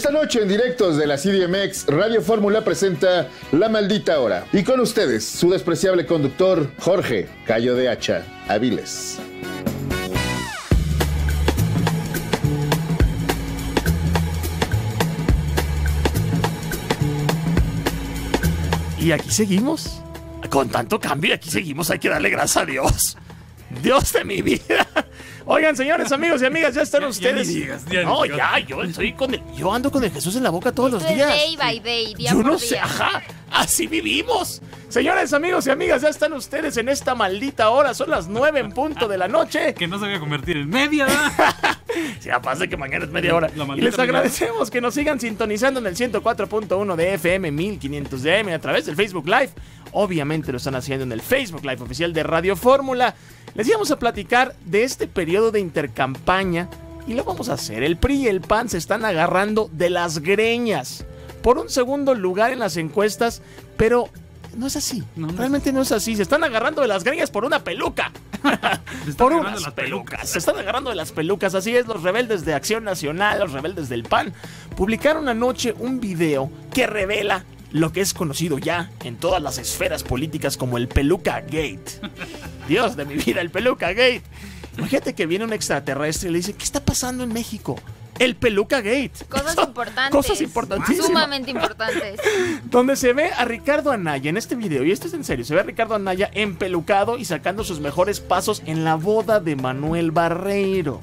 Esta noche en directos de la CDMX, Radio Fórmula presenta La Maldita Hora. Y con ustedes, su despreciable conductor, Jorge Cayo de Hacha, Aviles. Y aquí seguimos. Con tanto cambio, aquí seguimos. Hay que darle gracias a Dios. Dios de mi vida. Oigan, señores, amigos y amigas, ya están ustedes. no, ya, yo estoy con el, yo ando con el Jesús en la boca todos los días. Day by day, día yo por no día. sé, ajá, así vivimos. Señores, amigos y amigas, ya están ustedes en esta maldita hora. Son las nueve en punto de la noche. Que no se vaya a convertir en media. Si aparte que mañana es media hora. Y les agradecemos que nos sigan sintonizando en el 104.1 de FM 1500 de AM a través del Facebook Live. Obviamente lo están haciendo en el Facebook Live oficial de Radio Fórmula. Les íbamos a platicar de este periodo de intercampaña y lo vamos a hacer. El PRI y el PAN se están agarrando de las greñas por un segundo lugar en las encuestas, pero no es así. No, no es Realmente no es así. Se están agarrando de las greñas por una peluca. Se están por agarrando unas las pelucas. pelucas. Se están agarrando de las pelucas. Así es, los rebeldes de Acción Nacional, los rebeldes del PAN, publicaron anoche un video que revela lo que es conocido ya en todas las esferas políticas como el Peluca Gate. Dios de mi vida, el Peluca Gate. Imagínate que viene un extraterrestre y le dice, ¿qué está pasando en México? El Peluca Gate. Cosas importantes. Cosas importantísimas Sumamente importantes. donde se ve a Ricardo Anaya en este video, y esto es en serio, se ve a Ricardo Anaya empelucado y sacando sus mejores pasos en la boda de Manuel Barreiro.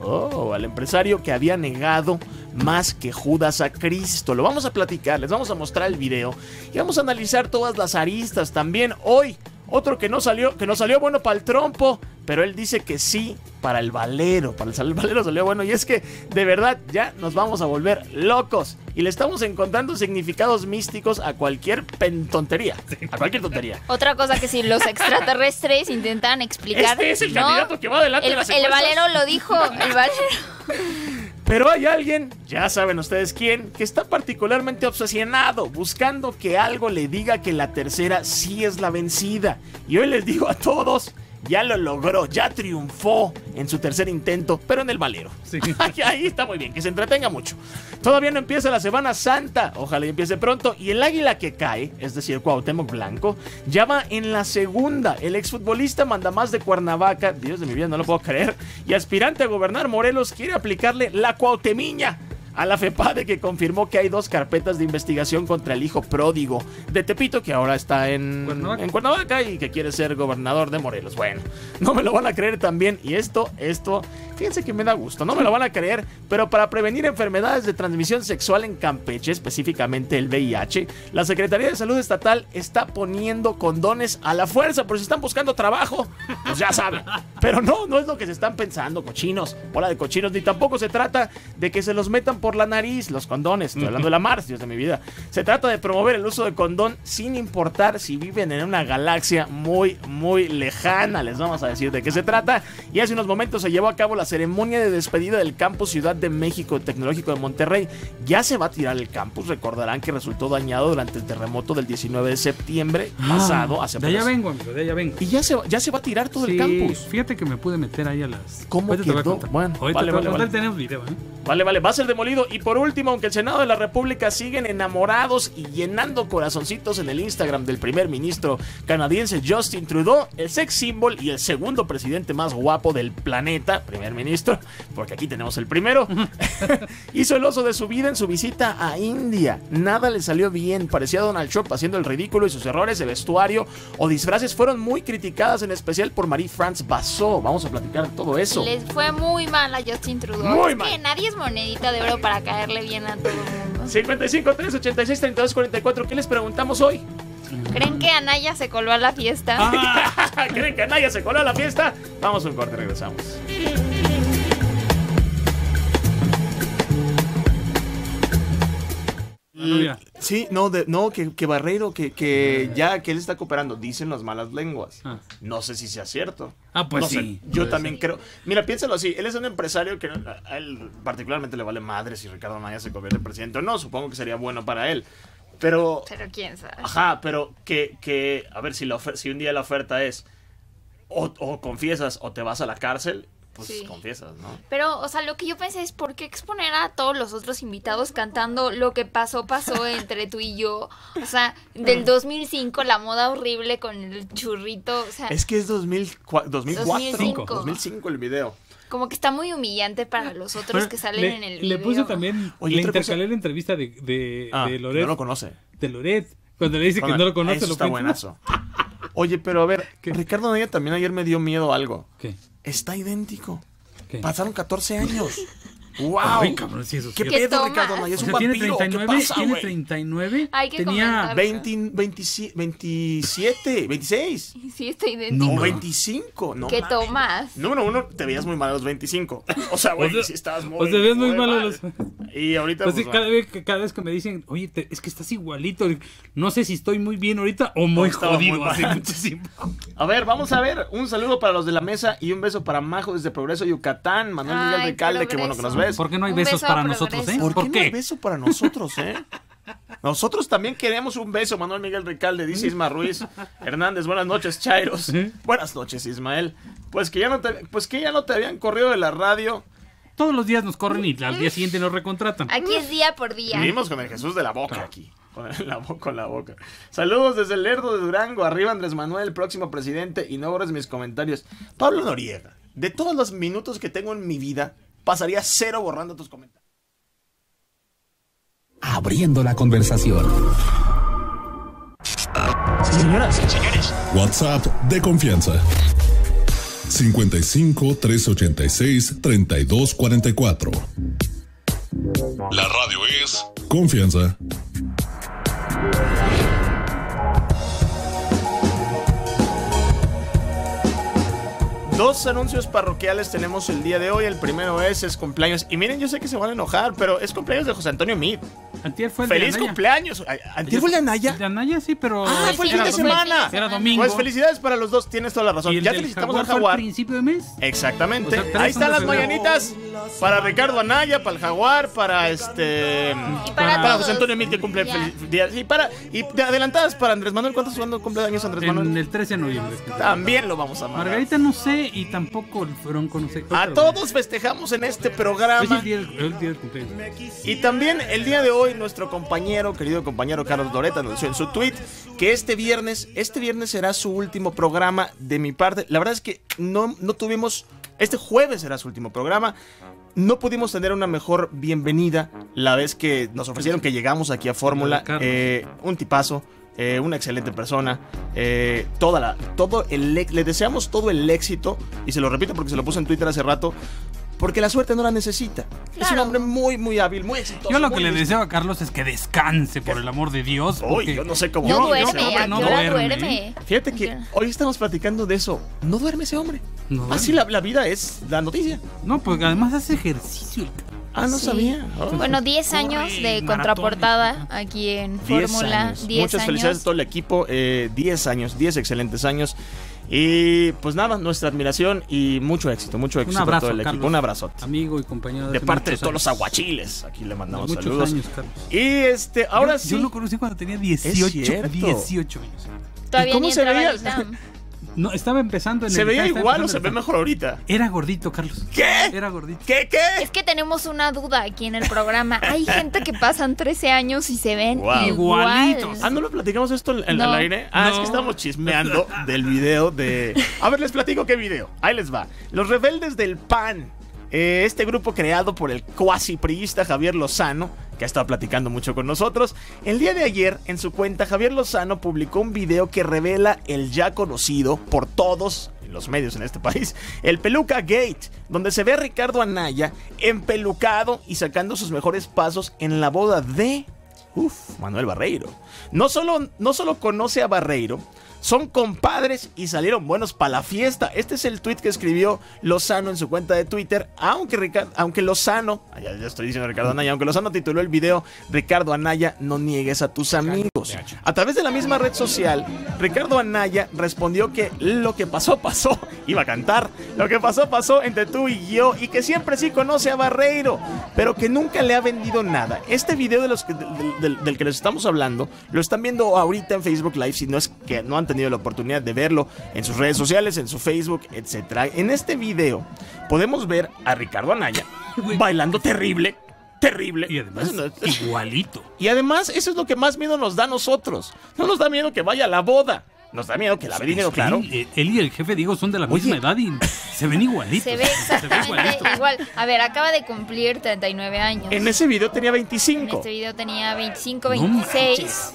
Oh, al empresario que había negado más que Judas a Cristo. Lo vamos a platicar, les vamos a mostrar el video y vamos a analizar todas las aristas también hoy. Otro que no salió, que no salió bueno para el trompo, pero él dice que sí para el valero. Para el, sal- el valero salió bueno. Y es que de verdad ya nos vamos a volver locos. Y le estamos encontrando significados místicos a cualquier pen- tontería. A cualquier tontería. Otra cosa que si los extraterrestres intentan explicar. Este es el ¿no? candidato que va adelante El, las valero lo dijo. El valero. Pero hay alguien, ya saben ustedes quién, que está particularmente obsesionado, buscando que algo le diga que la tercera sí es la vencida. Y hoy les digo a todos, ya lo logró, ya triunfó en su tercer intento, pero en el valero. Sí. Ahí está muy bien, que se entretenga mucho. Todavía no empieza la Semana Santa, ojalá y empiece pronto. Y el águila que cae, es decir, Cuauhtémoc Blanco, ya va en la segunda. El exfutbolista mandamás de Cuernavaca, Dios de mi vida, no lo puedo creer, y aspirante a gobernar Morelos, quiere aplicarle la cuautemiña a la FEPADE que confirmó que hay dos carpetas de investigación contra el hijo pródigo de Tepito que ahora está en Cuernavaca. en Cuernavaca y que quiere ser gobernador de Morelos. Bueno, no me lo van a creer también y esto, esto, fíjense que me da gusto, no me lo van a creer, pero para prevenir enfermedades de transmisión sexual en Campeche, específicamente el VIH, la Secretaría de Salud Estatal está poniendo condones a la fuerza, por si están buscando trabajo, pues ya saben. Pero no, no es lo que se están pensando, cochinos, bola de cochinos, ni tampoco se trata de que se los metan por la nariz, los condones, estoy hablando de la Mars, Dios de mi vida. Se trata de promover el uso de condón sin importar si viven en una galaxia muy, muy lejana, les vamos a decir de qué se trata. Y hace unos momentos se llevó a cabo la ceremonia de despedida del campus Ciudad de México Tecnológico de Monterrey. Ya se va a tirar el campus, recordarán que resultó dañado durante el terremoto del 19 de septiembre pasado, hace Ah, De allá vengo, amigo, de allá vengo. Y ya se, ya se va a tirar todo el campus. Fíjate que me pude meter ahí a las. ¿Cómo quedó? Bueno, vale, vale, vale. tenemos video, ¿eh? Vale, vale, va a ser demolido. Y por último, aunque el Senado de la República siguen enamorados y llenando corazoncitos en el Instagram del primer ministro canadiense Justin Trudeau, el sex symbol y el segundo presidente más guapo del planeta, primer ministro, porque aquí tenemos el primero, hizo el oso de su vida en su visita a India. Nada le salió bien, parecía Donald Trump haciendo el ridículo y sus errores de vestuario o disfraces fueron muy criticadas, en especial por Marie-France Bassot. Vamos a platicar todo eso. Les fue muy mal a Justin Trudeau. Muy es mal. que nadie es monedita de oro para caerle bien a todo el mundo. 55 3 86 32 44. ¿Qué les preguntamos hoy? ¿Creen que Anaya se coló a la fiesta? Ah. ¿Creen que Anaya se coló a la fiesta? Vamos a un corte, regresamos. Novia. Sí, no, de- no que, que Barreiro, que, que ya que él está cooperando, dicen las malas lenguas. Ah. No sé si sea cierto. Ah, pues No sé, sí. yo también creo. Mira, piénsalo así. Él es un empresario que a él particularmente le vale madre si Ricardo Anaya se convierte en presidente o no. Supongo que sería bueno para él. Pero Pero quién sabe. Ajá, pero que, que a ver, si, la si un día la oferta es o, o confiesas o te vas a la cárcel, pues Sí. confiesas, ¿no? Pero, o sea, lo que yo pensé es por qué exponer a todos los otros invitados cantando lo que pasó, pasó entre tú y yo. O sea, del 2005, la moda horrible con el churrito. O sea, Es que es 2004, 2004. 2005. 2005 el video. como que está muy humillante para los otros Bueno, que salen le, en el le video. puse también, Oye, le cosa- intercalé la entrevista de, de, Ah, de Loret. no lo conoce. de Loret. Cuando le dice que no lo conoce, Eso lo está buenazo. Oye, pero a ver, ¿Qué? Ricardo Anaya también ayer me dio miedo algo. ¿Qué? Está idéntico. ¿Qué? Pasaron 14 años. ¡Wow! Ay, cabrón, sí, eso sí. ¿Qué ¿Qué pedo? Ricardo Anaya? O Es un tiene vampiro. 39, ¿Qué pasa, tiene güey? 39. Hay que tenía comentar. 20, 27, 27, 26. Sí, está idéntico. O 25. No ¿Qué mames. tomas? Número uno, te veías muy mal a los 25. O sea, güey, O sea, si estabas muy o sea, ves muy mal a los- Y ahorita. Pues pues, cada, vez, que- cada vez que me dicen, oye, te- es que estás igualito. No sé si estoy muy bien ahorita o muy muy jodido. así muchísimo. A ver, vamos a ver. Un saludo para los de la mesa y un beso para Majo desde Progreso, Yucatán. Manuel Miguel Recalde, qué bueno que nos Progreso. Ves. ¿Por qué no hay Un besos beso para nosotros, eh? ¿Por, ¿Por qué no hay beso para nosotros, eh? Nosotros también queremos un beso, Manuel Miguel Recalde, dice Isma Ruiz. Hernández, buenas noches, Chairos. Buenas noches, Ismael. Pues que ya no te, pues que ya no te habían corrido de la radio. Todos los días nos corren y al día siguiente nos recontratan. Aquí es día por día. Vivimos con el Jesús de la boca aquí. Con la, con la boca. Saludos desde el Lerdo de Durango. Arriba Andrés Manuel, próximo presidente. Y no borres mis comentarios. Pablo Noriega, de todos los minutos que tengo en mi vida, pasaría cero borrando tus comentarios. Abriendo la conversación. Señoras y señores. WhatsApp de confianza. 55 386 3244. La radio es confianza. Dos anuncios parroquiales tenemos el día de hoy. El primero es, es cumpleaños. Y miren, yo sé que se van a enojar, pero es cumpleaños de José Antonio Mid. Antier fue el de ¡Feliz Anaya. cumpleaños! ¿Antier fue el de Anaya? El de Anaya sí, pero. ¡Ah, fue el fin de semana! Era domingo. Pues felicidades para los dos, tienes toda la razón. Y el Ya felicitamos Jaguar al fue al Jaguar. principio de mes. Exactamente. O sea, tres Ahí están las de mañanitas para Ricardo Anaya, para el Jaguar, para este. Y para. José Antonio Mid que cumple día. Y para. Y de adelantadas para Andrés Manuel. ¿Cuántos cuándo cumple años Andrés En Manuel? el 13 de noviembre. También lo vamos a mandar. Margarita no sé y tampoco fueron con A todos festejamos en este Es programa. el día del, el día del cumpleaños. Y también el día de hoy nuestro compañero, querido compañero Carlos Doreta, anunció en su tweet que este viernes, este viernes será su último programa de mi parte. La verdad es que no, no tuvimos, este jueves será su último programa. No pudimos tener una mejor bienvenida la vez que nos ofrecieron que llegamos aquí a Fórmula. Eh, un tipazo. eh, una excelente persona, eh, toda la, todo el, le deseamos todo el éxito y se lo repito porque se lo puse en Twitter hace rato, porque la suerte no la necesita. Es un Claro. hombre muy, muy hábil, muy exitoso. Yo lo que le listo. deseo a Carlos es que descanse, por el amor de Dios. Uy, porque- yo no sé cómo. No Yo- yo duerme, que ¿a no duerme, duerme? Fíjate que hoy estamos platicando de eso. No duerme ese hombre. No duerme. Así la, la vida es la noticia. No, pues además hace ejercicio. Ah, no Sí. sabía. Oh. Bueno, 10 años Corre, de maratón, contraportada aquí en 10 Fórmula. años. 10 Muchas años. felicidades a todo el equipo. eh, 10 años, 10 excelentes años. Y pues nada, nuestra admiración y mucho éxito, mucho éxito Un abrazo, a todo el equipo. Carlos. Un abrazote. Amigo y compañero De hace parte de todos los aguachiles. Aquí le mandamos De muchos saludos. años, Carlos. Y este, ahora yo, sí. Yo lo conocí cuando tenía 18, cierto. 18 años. Todavía ¿Y cómo ni se veía? No, estaba empezando en ¿Se el veía estaba igual o se ve mejor ahorita? Era gordito, Carlos. ¿Qué? Era gordito. ¿Qué? ¿Qué? Es que tenemos una duda aquí en el programa. Hay gente que pasan 13 años y se ven Wow. Igualitos. Ah, ¿no lo platicamos esto en, en No. el aire? Ah, es que estamos chismeando del video de... A ver, les platico qué video. Ahí les va. Los rebeldes del PAN. Eh, este grupo creado por el cuasi priista Javier Lozano, que ha estado platicando mucho con nosotros. El día de ayer, en su cuenta, Javier Lozano publicó un video que revela el ya conocido por todos los medios en este país, el Peluca Gate, donde se ve a Ricardo Anaya empelucado y sacando sus mejores pasos en la boda de Uf, Manuel Barreiro. No solo, no solo conoce a Barreiro, son compadres y salieron buenos para la fiesta. Este es el tweet que escribió Lozano en su cuenta de Twitter. Aunque, Rica- aunque Lozano, ya, estoy diciendo Ricardo Anaya, aunque Lozano tituló el video Ricardo Anaya, no niegues a tus amigos. A través de la misma red social, Ricardo Anaya respondió que lo que pasó, pasó. Iba a cantar. Lo que pasó, pasó entre tú y yo. Y que siempre sí conoce a Barreiro, pero que nunca le ha vendido nada. Este video de los que- del, del- del que les estamos hablando, lo están viendo ahorita en Facebook Live, si no es que no han tenido la oportunidad de verlo en sus redes sociales, en su Facebook, etc. En este video podemos ver a Ricardo Anaya bailando terrible, terrible. Y además, igualito. y además, eso es lo que más miedo nos da a nosotros. No nos da miedo que vaya a la boda. Nos da miedo que la dinero, claro. Él, él y el jefe Diego son de la Oye. misma edad y se ven igualitos. Se ve exactamente igual. A ver, acaba de cumplir 39 años. En ese video tenía En 25. este video tenía 25, No 26.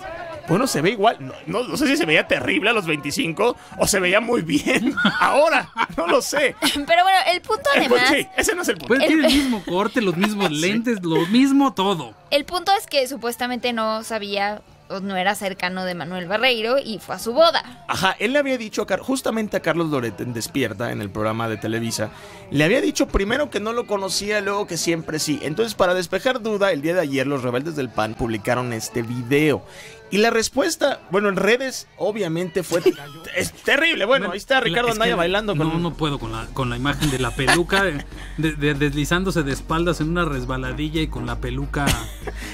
Bueno, se ve igual. No, no- no sé si se veía terrible a los 25 o se veía muy bien ahora. No lo sé. Pero bueno, el punto además, sí, ese no es el punto. Pues tiene el mismo corte, los mismos lentes, lo mismo todo. el punto es que supuestamente no sabía o no era cercano de Manuel Barreiro y fue a su boda. Ajá, él le había dicho a Car- justamente a Carlos Loret en Despierta, en el programa de Televisa, le había dicho primero que no lo conocía, luego que siempre sí. Entonces, para despejar duda, el día de ayer los rebeldes del PAN publicaron este video. Y la respuesta, bueno, en redes, obviamente fue es terrible. Bueno, ahí está Ricardo Es que Anaya bailando con No, no puedo con la, con la imagen de la peluca, de- de- deslizándose de espaldas en una resbaladilla y con la peluca.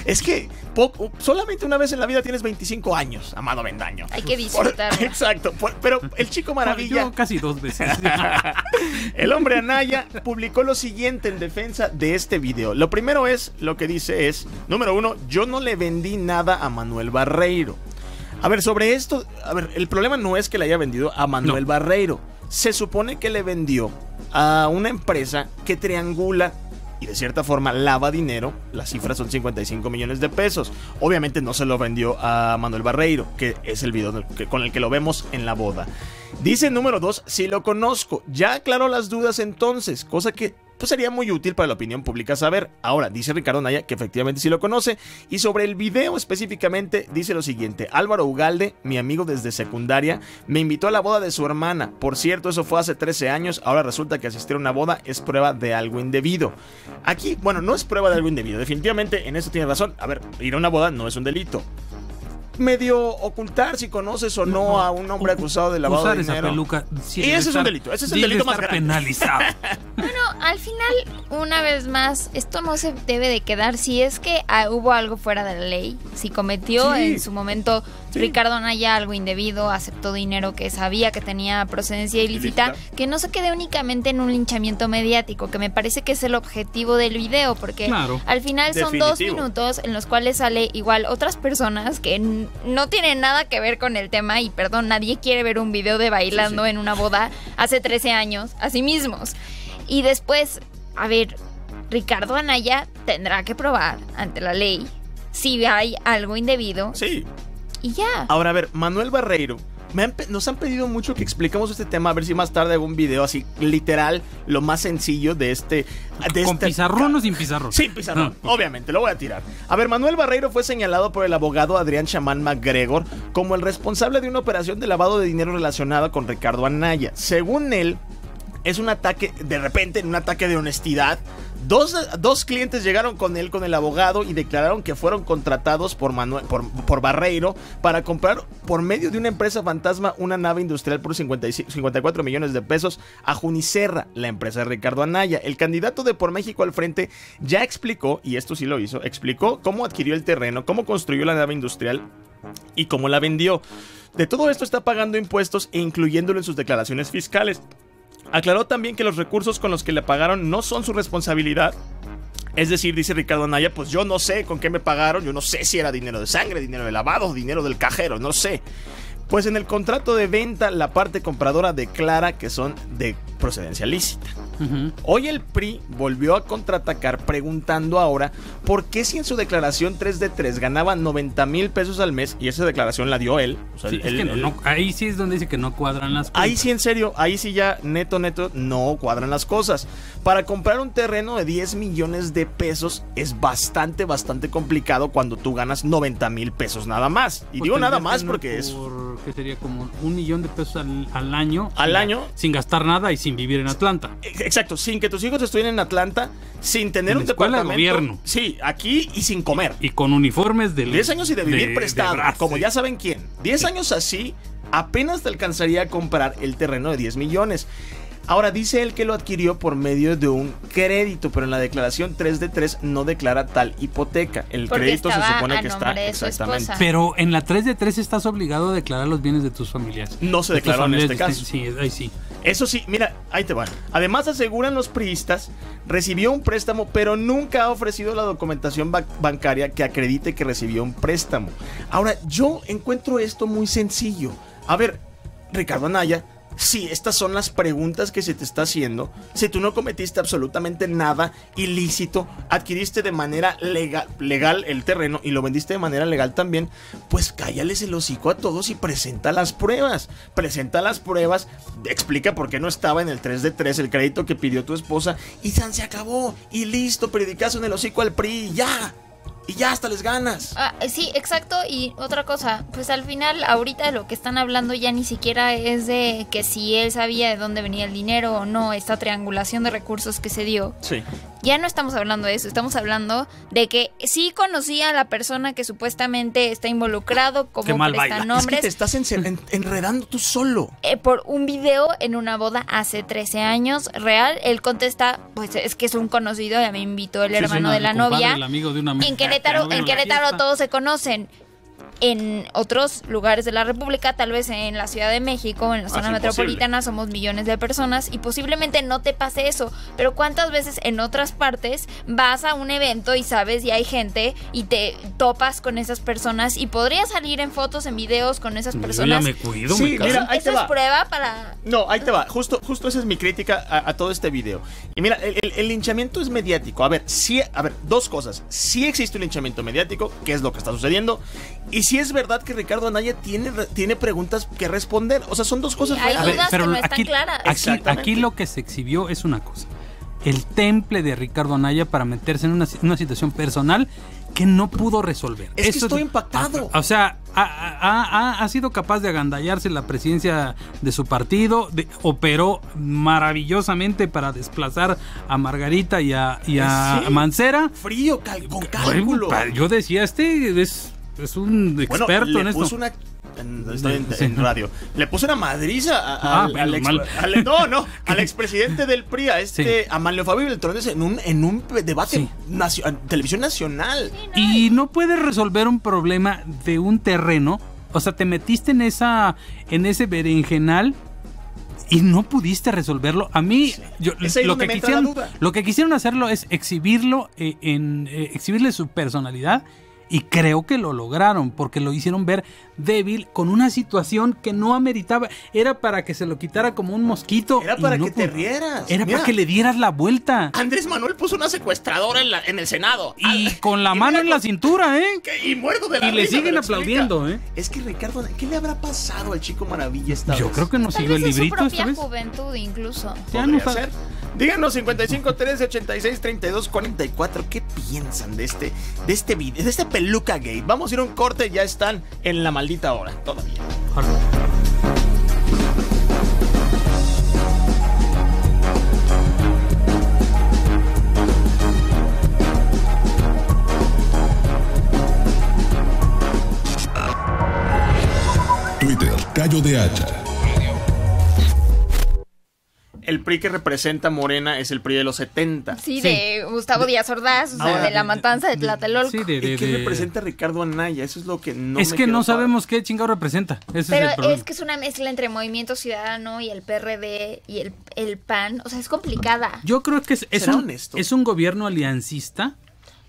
Es que poco- solamente una vez en la vida tienes 25 años, Amado Bendaño. Hay que disfrutarlo. exacto, por- pero el chico maravilla. Yo casi dos veces. El hombre Anaya publicó lo siguiente en defensa de este video. Lo primero es, lo que dice es, número uno, yo no le vendí nada a Manuel Barreiro. A ver, sobre esto, a ver, el problema no es que le haya vendido a Manuel No. Barreiro. Se supone que le vendió a una empresa que triangula y de cierta forma lava dinero. Las cifras son 55 millones de pesos. Obviamente no se lo vendió a Manuel Barreiro, que es el video con el que lo vemos en la boda. Dice número 2, si lo conozco. Ya aclaró las dudas entonces, cosa que pues, sería muy útil para la opinión pública saber. Ahora, dice Ricardo Naya que efectivamente sí lo conoce. Y sobre el video específicamente dice lo siguiente. Álvaro Ugalde, mi amigo desde secundaria, me invitó a la boda de su hermana. Por cierto, eso fue hace 13 años. Ahora resulta que asistir a una boda es prueba de algo indebido. Aquí, bueno, no es prueba de algo indebido. Definitivamente en eso tiene razón. A ver, ir a una boda no es un delito. Medio ocultar si conoces o no, a un hombre acusado de lavado Usar de esa dinero. peluca. Y ese es un delito, ese es el delito más grande. penalizado. Bueno, al final, una vez más, esto no se debe de quedar. Si es que ah, hubo algo fuera de la ley, si cometió Sí. en su momento Sí. Ricardo Anaya algo indebido, aceptó dinero que sabía que tenía procedencia ilícita, Ilícita. que no se quede únicamente en un linchamiento mediático, que me parece que es el objetivo del video, porque Claro. al final son dos minutos en los cuales sale igual otras personas que no tienen nada que ver con el tema y perdón, nadie quiere ver un video de bailando Sí, sí. en una boda hace 13 años, a sí mismos. Y después, a ver, Ricardo Anaya tendrá que probar ante la ley si hay algo indebido Sí, y ya. Ahora, a ver, Manuel Barreiro. me han pe- nos han pedido mucho que expliquemos este tema, a ver si más tarde hago un video así, literal, lo más sencillo de este... De ¿Con este- pizarrón o sin pizarrón? Sin pizarrón, No. obviamente, lo voy a tirar. A ver, Manuel Barreiro fue señalado por el abogado Adrián Chamán McGregor como el responsable de una operación de lavado de dinero relacionada con Ricardo Anaya. Según él, es un ataque, de repente, un ataque de honestidad. Dos, dos clientes llegaron con él, con el abogado, y declararon que fueron contratados por, Manuel, por, Barreiro para comprar por medio de una empresa fantasma una nave industrial por 55 54 millones de pesos a Junicerra, la empresa de Ricardo Anaya. El candidato de Por México al frente ya explicó, y esto sí lo hizo, explicó cómo adquirió el terreno, cómo construyó la nave industrial y cómo la vendió. De todo esto está pagando impuestos e incluyéndolo en sus declaraciones fiscales. Aclaró también que los recursos con los que le pagaron no son su responsabilidad. Es decir, dice Ricardo Anaya, pues yo no sé con qué me pagaron, yo no sé si era dinero de sangre, dinero de lavado, dinero del cajero, no sé. Pues en el contrato de venta la parte compradora declara que son de procedencia lícita. Hoy el PRI volvió a contraatacar preguntando ahora por qué si en su declaración 3 de 3 ganaba 90 mil pesos al mes y esa declaración la dio él. o sea, Sí, él- es que no, él- no, ahí sí es donde dice que no cuadran las cosas. Ahí sí, en serio, ahí sí ya neto, neto, no cuadran las cosas. Para comprar un terreno de 10 millones de pesos es bastante, bastante complicado cuando tú ganas 90 mil pesos nada más. Y Pues digo nada más que porque ganar es... por- que sería como un millón de pesos al, al año. ¿Al sin- año? Sin gastar nada y sin vivir en Atlanta. Exacto, sin que tus hijos estudien en Atlanta, sin tener En un escuela de departamento. gobierno. Sí, aquí y sin comer. Y con uniformes de 10 años y de vivir prestado, como ya saben quién. 10 años así, apenas te alcanzaría a comprar el terreno de 10 millones. Ahora dice él que lo adquirió por medio de un crédito, pero en la declaración 3 de 3 no declara tal hipoteca. El Porque crédito se supone que está exactamente. Pero en la 3 de 3 estás obligado a declarar los bienes de tus familiares. No se declaró en este caso. Sí, ahí sí. Eso sí, mira, ahí te van. Además aseguran los priistas, recibió un préstamo, pero nunca ha ofrecido la documentación ba- bancaria que acredite que recibió un préstamo. Ahora, yo encuentro esto muy sencillo. A ver, Ricardo Anaya, si estas son las preguntas que se te está haciendo, si tú no cometiste absolutamente nada ilícito, adquiriste de manera legal, legal el terreno y lo vendiste de manera legal también, pues cállales el hocico a todos y presenta las pruebas. Presenta las pruebas, explica por qué no estaba en el 3 de 3 el crédito que pidió tu esposa y se acabó. Y listo, periodicazo en el hocico al PRI ya. Y ya hasta les ganas. Ah, sí, exacto. Y otra cosa, pues al final, ahorita lo que están hablando ya ni siquiera es de que si él sabía de dónde venía el dinero o no, esta triangulación de recursos que se dio. Sí. Ya no estamos hablando de eso, estamos hablando de que sí conocía a la persona que supuestamente está involucrado como baila. Es que prestanombres te estás en- enredando tú solo. eh, por un video en una boda hace 13 años. Real, él contesta, pues es que es un conocido y a mí me invitó el Sí, hermano de la compadre, novia. el amigo de una. En Querétaro, en Querétaro todos se conocen. En otros lugares de la República, tal vez en la Ciudad de México, en la zona Ah, sí, metropolitana, somos millones de personas y posiblemente no te pase eso. Pero ¿cuántas veces en otras partes vas a un evento y sabes y hay gente y te topas con esas personas y podrías salir en fotos, en videos con esas Yo ya personas? me cuido, Sí, me caso. mira, ahí te Eso es prueba para No, ahí te va. Justo, justo esa es mi crítica a, a todo este video. Y mira, el, el- el linchamiento es mediático. A ver, sí, a ver, dos cosas. Sí existe un linchamiento mediático, que es lo que está sucediendo. Y sí es verdad que Ricardo Anaya tiene, tiene preguntas que responder. O sea, son dos cosas hay reales. dudas que no están claras. Aquí, Exactamente. aquí lo que se exhibió es una cosa. El temple de Ricardo Anaya para meterse en una, una situación personal que no pudo resolver. Es que estoy impactado. O sea, ha, ha- ha- ha sido capaz de agandallarse la presidencia de su partido, de- operó maravillosamente para desplazar a Margarita y a, y a Sí. Mancera. Frío, cal- con cálculo. yo decía, este es, es un Bueno, experto le en esto. puso una. en- Estoy en, Sí. en radio. Le puso una madriza a- Ah, al, menos al ex- mal. al- no, no, al expresidente del PRI, a este, Sí. a Manlio Fabio Beltrones en un, en un debate Sí. nacio- en televisión nacional. Y no puedes resolver un problema de un terreno. O sea, te metiste en esa. en ese berenjenal. Y no pudiste resolverlo. A mí, yo, Es ahí lo, que quisieron, lo que quisieron hacerlo es exhibirlo eh, en eh, exhibirle su personalidad y creo que lo lograron porque lo hicieron ver débil con una situación que no ameritaba. Era para que se lo quitara como un mosquito. Era y para no que te rieras. Era Mira. para que le dieras la vuelta. Andrés Manuel puso una secuestradora en, la- en el Senado. Y con la y mano en la cintura, ¿eh? que- Y muerdo de la Y le risa, siguen aplaudiendo, ¿eh? Es que Ricardo, ¿qué le habrá pasado al chico maravilla esta Yo vez? creo que no siguió el es su librito esta propia vez. juventud incluso. Ya no ser. Díganos 55 13 86 32 44 ¿Qué piensan de este de este video, de este peluca gay? Vamos a ir a un corte, ya están en la maldita hora todavía. Twitter, Gallo de Hacha. El PRI que representa Morena es el PRI de los 70. Sí, Sí. de Gustavo Díaz Ordaz, o sea, de la matanza de Tlatelolco. Sí, de, ¿Y de- qué de- representa Ricardo Anaya? Eso es lo que no es me que no sabemos qué chingado representa. Ese Pero es el problema. es que es una mezcla entre Movimiento Ciudadano y el PRD y el, el PAN. O sea, es complicada. Yo creo que es, es un, es un gobierno aliancista.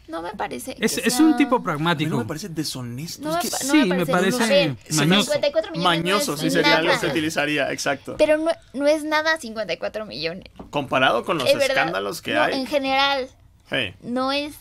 No me parece. Es, que es sea- un tipo A mí pragmático. no me parece deshonesto. No es me, que no sí, me me parece. parece a ver, mañoso. 54 millones. mañoso, no sí sería lo que se utilizaría, exacto. Pero no, no es nada 54 millones. Comparado con los Es verdad. escándalos que No, hay. En general, no es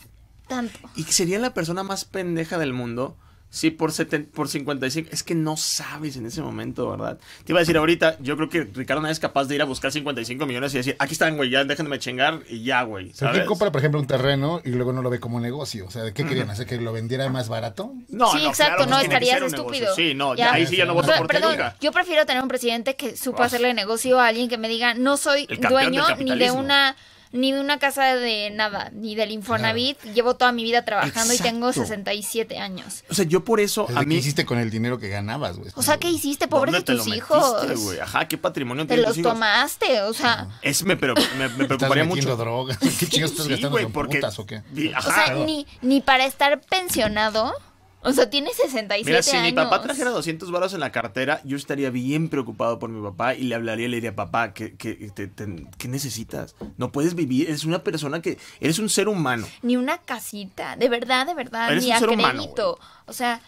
tanto. Y sería la persona más pendeja del mundo si por, seten- por 55... Es que no sabes en ese momento, ¿verdad? Te iba a decir ahorita, yo creo que Ricardo no es capaz de ir a buscar 55 millones y decir, aquí están, güey, ya déjenme chingar y ya, güey. ¿quién compra, por ejemplo, un terreno y luego no lo ve como negocio? O sea, ¿de qué querían hacer? ¿Que lo vendiera más barato? No, sí, no, exacto, claro, no, estarías estúpido. negocio. Sí, no, Ya. ahí sí ya no voto por perdón, nunca. yo prefiero tener un presidente que supo Uf. hacerle negocio a alguien que me diga, no soy dueño ni de una ni una casa de nada, ni del Infonavit. Llevo toda mi vida trabajando y tengo Exacto. 67 años. O sea, yo por eso Es a de mí... ¿Qué hiciste con el dinero que ganabas, güey? O sea, ¿qué hiciste? Pobres de ¿Dónde te tus lo hijos. metiste? Ajá, ¿qué patrimonio Te los hijos? tomaste, o sea. Es, me, pero, me, me ¿Estás preocuparía mucho. drogas? ¿Qué chingados estás Sí, gastando porque- putas o qué? O sea, ni, ni para estar pensionado. O sea, tiene 67 Mira, si años. mi papá trajera 200 varos en la cartera, yo estaría bien preocupado por mi papá y le hablaría y le diría, papá, ¿qué, qué, te- te- qué necesitas? No puedes vivir, eres una persona que, eres un ser humano. Ni una casita. De verdad, de verdad. Eres ni un a ser humano, crédito. o sea.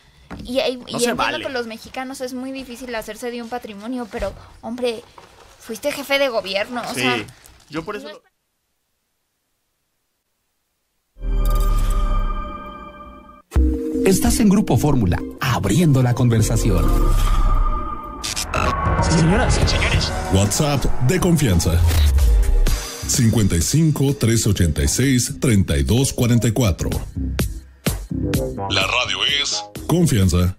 Y, y- No entiendo vale. que los mexicanos es muy difícil hacerse de un patrimonio, pero, hombre, fuiste jefe de gobierno. O sí, sea, yo por eso... Estás en Grupo Fórmula, abriendo la conversación. Señoras, señores. WhatsApp de confianza. 55 386 3244. La radio es confianza.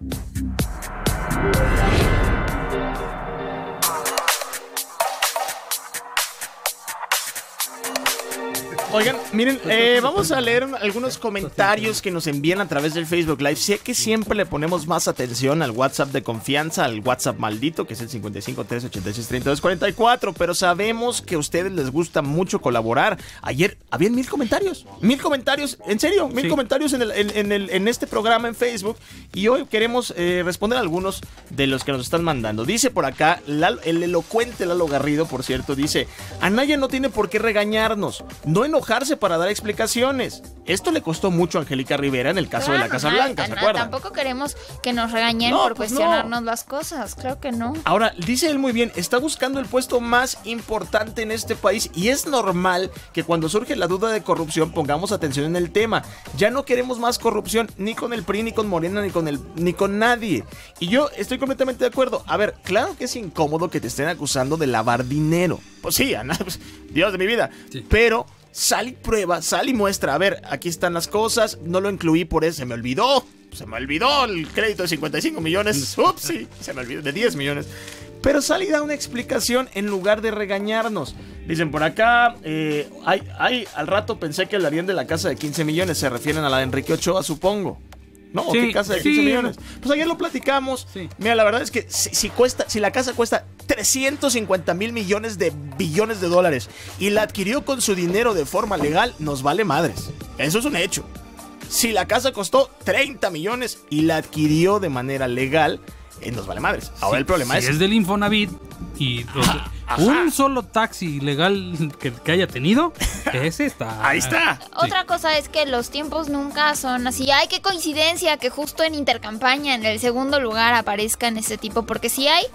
Oigan, miren, eh, vamos a leer algunos comentarios que nos envían a través del Facebook Live. Sé que siempre le ponemos más atención al WhatsApp de confianza, al WhatsApp maldito, que es el 55 386 3244, pero sabemos que a ustedes les gusta mucho colaborar. Ayer habían mil comentarios, mil comentarios, en serio, mil Sí. comentarios en, el- en- en el- en este programa en Facebook. Y hoy queremos eh, responder a algunos de los que nos están mandando. Dice por acá, el elocuente Lalo Garrido, por cierto, dice: Anaya no tiene por qué regañarnos, no para dar explicaciones. Esto le costó mucho a Angélica Rivera en el caso de la Casa Blanca, ¿se na- acuerdan? Tampoco queremos que nos regañen No, por pues no. cuestionarnos las cosas. Claro que no. Ahora, dice él muy bien, está buscando el puesto más importante en este país y es normal que cuando surge la duda de corrupción pongamos atención en el tema. Ya no queremos más corrupción ni con el PRI, ni con Morena, ni con, el, ni con nadie. Y yo estoy completamente de acuerdo. A ver, claro que es incómodo que te estén acusando de lavar dinero. Pues sí, Ana, pues, Dios de mi vida. Sí. Pero sal y prueba, sal y muestra. A ver, aquí están las cosas, no lo incluí por eso, se me olvidó. Se me olvidó el crédito de 55 millones. Ups, sí, se me olvidó, de 10 millones. Pero sal y da una explicación en lugar de regañarnos. Dicen por acá, eh, ay, ay, al rato pensé que hablarían de la casa de 15 millones. Se refieren a la de Enrique Ochoa, supongo. ¿No? ¿O Sí, qué casa de 15 sí. millones? Pues ayer lo platicamos. Sí. Mira, la verdad es que si, si cuesta, si la casa cuesta 350 mil millones de billones de dólares y la adquirió con su dinero de forma legal, nos vale madres. Eso es un hecho. Si la casa costó 30 millones y la adquirió de manera legal, eh, nos vale madres. Ahora el problema si es... es del Infonavit y ajá. un solo taxi legal que, que haya tenido, ese está. Ahí está. Otra cosa es que los tiempos nunca son así. Ay, qué coincidencia que justo en Intercampaña, en el segundo lugar, aparezcan este tipo. Porque si hay,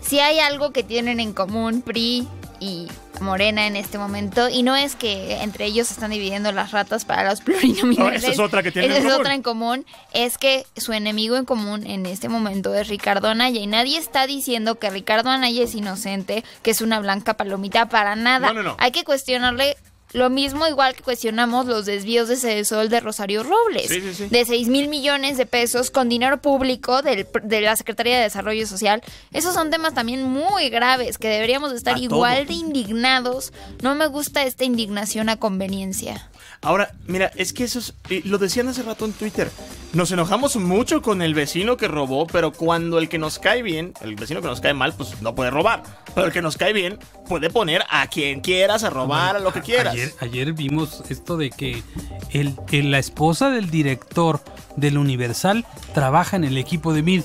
si hay algo que tienen en común PRI y Morena en este momento. Y no es que entre ellos se están dividiendo las ratas para los plurinominales. No, esa es otra que tienen Esa en es común. otra en común. Es que su enemigo en común en este momento es Ricardo Anaya. Y nadie está diciendo que Ricardo Anaya es inocente, que es una blanca palomita para nada. No, no, no. Hay que cuestionarle lo mismo igual que cuestionamos los desvíos de Cedesol de Rosario Robles. Sí, sí, sí. De 6 mil millones de pesos con dinero público del- de la Secretaría de Desarrollo Social. Esos son temas también muy graves que deberíamos estar A igual todo. de indignados. No me gusta esta indignación a conveniencia. Ahora, mira, es que eso es, lo decían hace rato en Twitter. Nos enojamos mucho con el vecino que robó, pero cuando el que nos cae bien, el vecino que nos cae mal, pues no puede robar. Pero el que nos cae bien puede poner a quien quieras a robar, a lo que quieras. Ayer, ayer vimos esto de que el, el- la esposa del director del Universal trabaja en el equipo de Mid.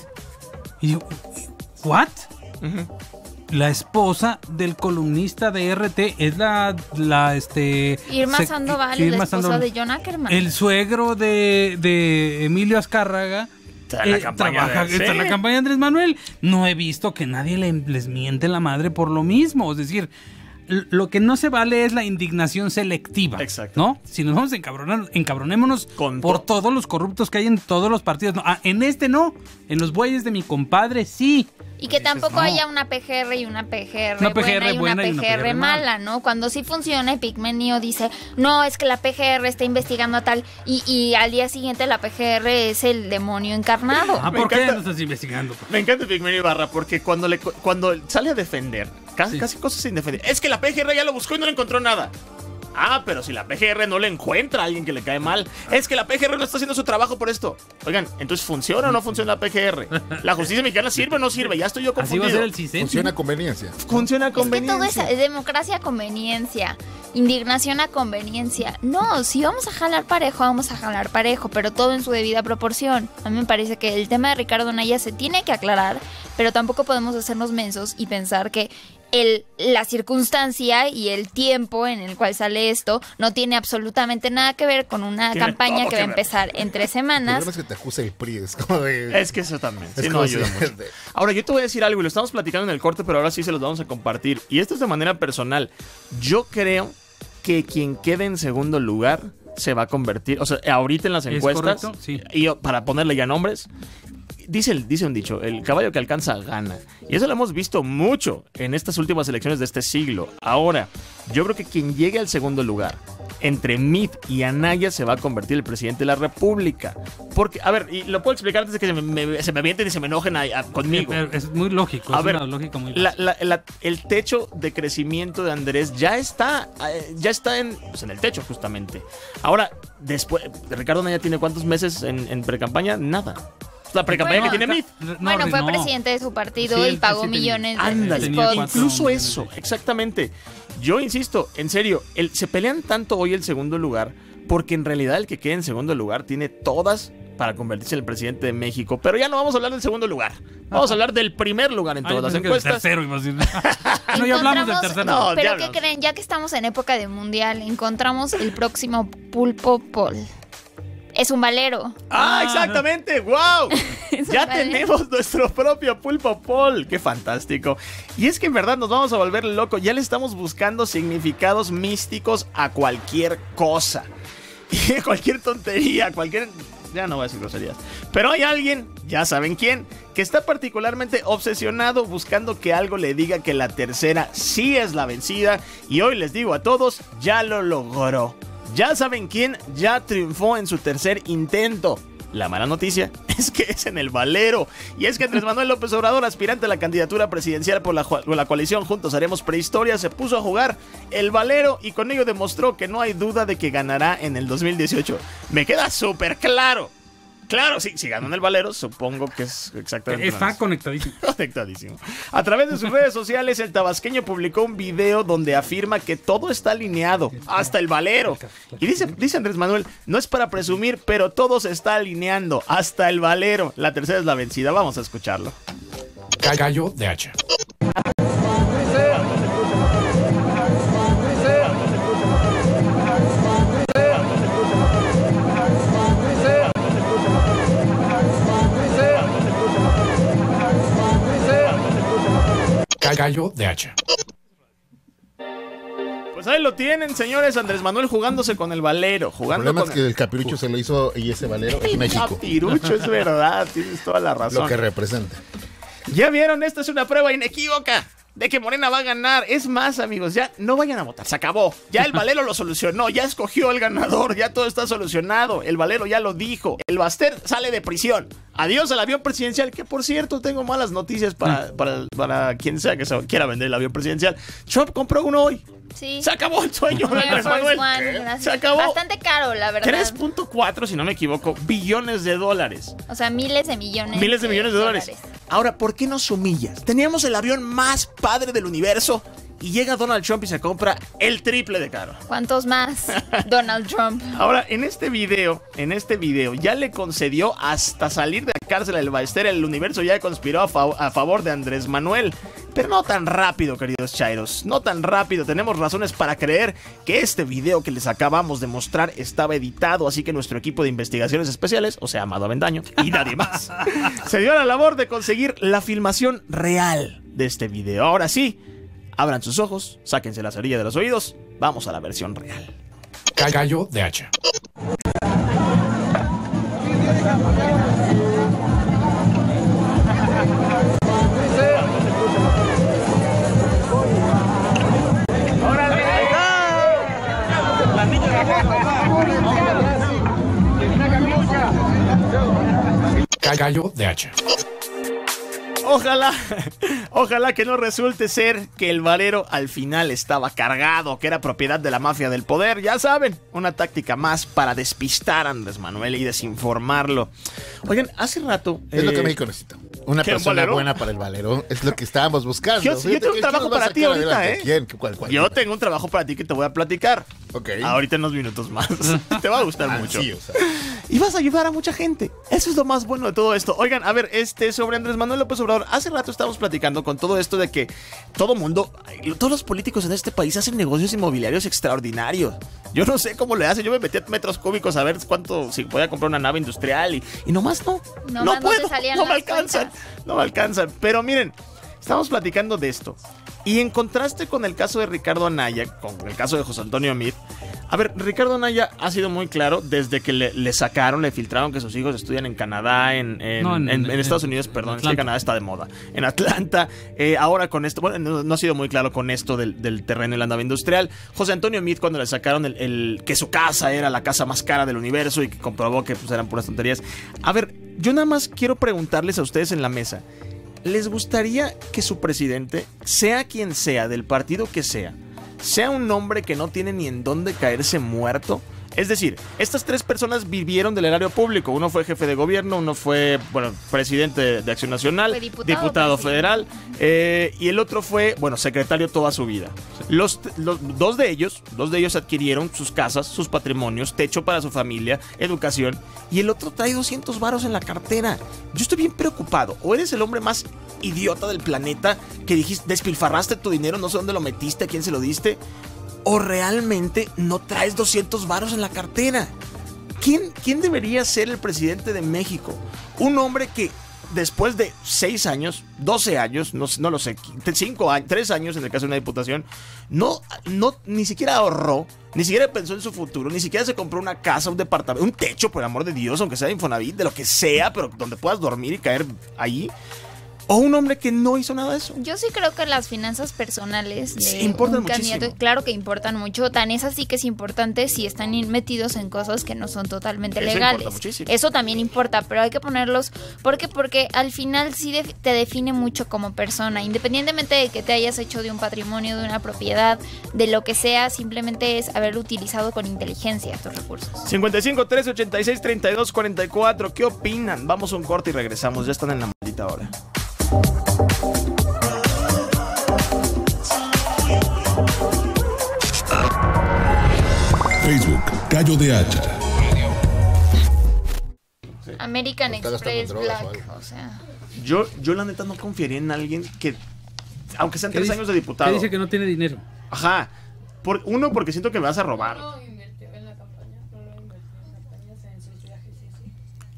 Y digo, ¿what? La esposa del columnista de RT es la, la este Irma Sandoval, Irma la esposa Sandoval. de John Ackerman. El suegro de, de Emilio Azcárraga Está en la eh, campaña trabaja, de- está en la campaña de Andrés Manuel. No he visto que nadie le- les miente la madre por lo mismo. Es decir, lo que no se vale es la indignación selectiva. Exacto. ¿No? Si nos vamos a encabronar, encabronémonos Con por to- todos los corruptos que hay en todos los partidos. No, ah, en este no. En los bueyes de mi compadre sí. Y que Dices, tampoco no. haya una PGR y una PGR, Una buena, PGR y buena una y una PGR, PGR mala, ¿no? Cuando sí funciona, Epigmenio dice, no, es que la PGR está investigando a tal, y, y al día siguiente la PGR es el demonio encarnado. Ah, Me ¿por qué encanta- no estás investigando? Me encanta Pigmenio Ibarra porque cuando, le, cuando sale a defender, casi, Sí. casi cosas sin defender, es que la PGR ya lo buscó y no le encontró nada. Ah, pero si la PGR no le encuentra a alguien que le cae mal, es que la PGR no está haciendo su trabajo por esto. Oigan, entonces ¿funciona o no funciona la PGR? ¿La justicia mexicana sirve o no sirve? Ya estoy yo Así va a confundido. ser el CISEN. Funciona a conveniencia. Funciona a Es que todo conveniencia. es democracia a conveniencia, indignación a conveniencia. No, si vamos a jalar parejo, vamos a jalar parejo, pero todo en su debida proporción. A mí me parece que el tema de Ricardo Naya se tiene que aclarar, pero tampoco podemos hacernos mensos y pensar que el, la circunstancia y el tiempo en el cual sale esto no tiene absolutamente nada que ver con una Tiene campaña que que va a empezar en tres El semanas. problema es que te acusa el PRI. Es como de. Es que eso también. Es Sí, no como ayuda si- mucho. Ahora, yo te voy a decir algo y lo estamos platicando en el corte, pero ahora sí se los vamos a compartir. Y esto es de manera personal. Yo creo que quien quede en segundo lugar se va a convertir. O sea, ahorita en las ¿Es encuestas. correcto? Sí. Y para ponerle ya nombres. Dice, el- dice un dicho, el caballo que alcanza gana. Y eso lo hemos visto mucho en estas últimas elecciones de este siglo. Ahora, yo creo que quien llegue al segundo lugar, entre Mit y Anaya, se va a convertir el presidente de la República. Porque, a ver, y lo puedo explicar antes de que se me, me- se me avienten y se me enojen a- a- conmigo. Es muy lógico. A es ver, una lógica muy La- la- la- el techo de crecimiento de Andrés ya está, eh, ya está en, pues, en el techo justamente. Ahora, después, Ricardo Naya tiene cuántos meses en, en pre-campaña? Nada. La pre-campaña Bueno, que tiene Mit. No, bueno, fue no. presidente de su partido Sí, y pagó millones de incluso eso, exactamente. Yo insisto, en serio, el- se pelean tanto hoy el segundo lugar porque en realidad el que quede en segundo lugar tiene todas para convertirse en el presidente de México. Pero ya no vamos a hablar del segundo lugar. Vamos a hablar del primer lugar en todas las que del encuestas. tercero iba a decir. no, ya hablamos del tercero. No, Pero ¿qué creen? Ya que estamos en época de mundial, encontramos el próximo pulpo pol. Es un valero. Ah, Ah, exactamente, wow. Ya tenemos nuestro propio pulpo Paul, qué fantástico. Y es que en verdad nos vamos a volver loco, ya le estamos buscando significados místicos a cualquier cosa. Y a cualquier tontería, cualquier ya no voy a decir groserías. Pero hay alguien, ya saben quién, que está particularmente obsesionado buscando que algo le diga que la tercera sí es la vencida. Y hoy les digo a todos, ya lo logró. Ya saben quién ya triunfó en su tercer intento. La mala noticia es que es en el Valero. Y es que Andrés Manuel López Obrador, aspirante a la candidatura presidencial por la, por la coalición Juntos Haremos Prehistoria, se puso a jugar el Valero y con ello demostró que no hay duda de que ganará en el 2018. Me queda súper claro. Claro, sí, si ganó en el Valero, supongo que es exactamente. Está conectadísimo. Conectadísimo. A través de sus redes sociales, el tabasqueño publicó un video donde afirma que todo está alineado, hasta el valero. Y dice, dice Andrés Manuel, no es para presumir, pero todo se está alineando, hasta el valero. La tercera es la vencida, vamos a escucharlo. Gallo de hacha. Gallo de hacha. Pues ahí lo tienen, señores, Andrés Manuel jugándose con el valero, El jugando problema con es que el capirucho se lo hizo y ese valero es México. Capirucho, es verdad, tienes toda la razón. Lo que representa. Ya vieron, esta es una prueba inequívoca de que Morena va a ganar. Es más, amigos, ya no vayan a votar, se acabó. Ya el Valero lo solucionó, ya escogió el ganador, ya todo está solucionado. El Valero ya lo dijo. El Baster sale de prisión. Adiós al avión presidencial, que por cierto tengo malas noticias para, para, para quien sea que se quiera vender el avión presidencial. Trump compró uno hoy. Sí. Se acabó el sueño Andrés Force Manuel. One. Se acabó. Bastante caro, la verdad. 3.4, si no me equivoco, billones de dólares. O sea, miles de millones. Miles de millones de dólares. Ahora, ¿por qué nos humillas? Teníamos el avión más padre del universo y llega Donald Trump y se compra el triple de caro. ¿Cuántos más? Donald Trump. Ahora, en este video, en este video, ya le concedió hasta salir de la cárcel al Baester. El universo ya conspiró a favor de Andrés Manuel. Pero no tan rápido, queridos Chairos. No tan rápido. Tenemos razones para creer que este video que les acabamos de mostrar estaba editado. Así que nuestro equipo de investigaciones especiales, o sea, Amado Avendaño, y nadie más, se dio a la labor de conseguir la filmación real de este video. Ahora sí, abran sus ojos, sáquense la cerilla de los oídos. Vamos a la versión real. Gallo de hacha. Gallo de hacha. Ojalá, ojalá que no resulte ser que el valero al final estaba cargado, que era propiedad de la mafia del poder. Ya saben, una táctica más para despistar a Andrés Manuel y desinformarlo. Oigan, hace rato. Es lo eh, que México necesita. Una ¿qué, un persona buena para el valero. Es lo que estábamos buscando. Yo- tengo un trabajo ¿quién nos va a para ti ahorita? ¿eh? ¿Quién? ¿Cuál, cuál? Yo tengo un trabajo para ti que te voy a platicar. Ok. Ahorita en unos minutos más. te va a gustar Ah, mucho. sí, o sea. Y vas a ayudar a mucha gente. Eso es lo más bueno de todo esto. Oigan, a ver, este sobre Andrés Manuel López Obrador. Hace rato estábamos platicando con todo esto de que todo mundo, todos los políticos en este país hacen negocios inmobiliarios extraordinarios. Yo no sé cómo le hacen. Yo me metí a metros cúbicos a ver cuánto, si podía comprar una nave industrial y, y nomás no. Nomás no no puedo. salían no me alcanzan. cuentas. No me alcanzan. Pero miren, estamos platicando de esto. Y en contraste con el caso de Ricardo Anaya, con el caso de José Antonio Meade, a ver, Ricardo Anaya ha sido muy claro desde que le, le sacaron, le filtraron que sus hijos estudian en Canadá, en, en- No, en- en- en en- Estados Unidos, perdón, es que. Canadá está de moda, en Atlanta, eh, ahora con esto, bueno, no, no ha sido muy claro con esto del, del terreno y la nave industrial. José Antonio Meade, cuando le sacaron el, el- que su casa era la casa más cara del universo y que comprobó que pues, eran puras tonterías. A ver, yo nada más quiero preguntarles a ustedes en la mesa. ¿Les gustaría que su presidente, sea quien sea, del partido que sea, sea un hombre que no tiene ni en dónde caerse muerto? Es decir, estas tres personas vivieron del erario público. Uno fue jefe de gobierno, uno fue, bueno, presidente de, Acción Nacional, Fue diputado, diputado presidente. federal, eh, y el otro fue, bueno, secretario toda su vida. Los, los- dos de ellos, dos de ellos adquirieron sus casas, sus patrimonios, techo para su familia, educación, y el otro trae 200 varos en la cartera. Yo estoy bien preocupado. O eres el hombre más idiota del planeta que dijiste, despilfarraste tu dinero, no sé dónde lo metiste, a quién se lo diste, o realmente no traes 200 varos en la cartera. ¿Quién, ¿Quién debería ser el presidente de México? Un hombre que después de 6 años, 12 años, no, no lo sé, 5 años, 3 años en el caso de una diputación, no, no, ni siquiera ahorró, ni siquiera pensó en su futuro, ni siquiera se compró una casa, un departamento, un techo, por el amor de Dios, aunque sea de Infonavit, de lo que sea, pero donde puedas dormir y caer ahí. O un hombre que no hizo nada de eso. Yo sí creo que las finanzas personales de Sí, importan un candidato, muchísimo. claro que importan mucho, tan es así que es importante si están in- metidos en cosas que no son totalmente Eso importa legales. muchísimo. Eso también importa, pero hay que ponerlos, ¿por qué? Porque al final sí te define mucho como persona, independientemente de que te hayas hecho de un patrimonio, de una propiedad, de lo que sea, simplemente es haber utilizado con inteligencia tus recursos. 55 13 86 32 44. ¿Qué opinan? Vamos a un corte y regresamos. Ya están en la maldita hora. Facebook, Gallo de Hacha. American Express, o Black, o sea... Yo, yo la neta no confiaría en alguien que, aunque sean ¿Qué tres dice- años de que diputado. dice que no tiene dinero. Ajá. Por, uno, porque siento que me vas a robar.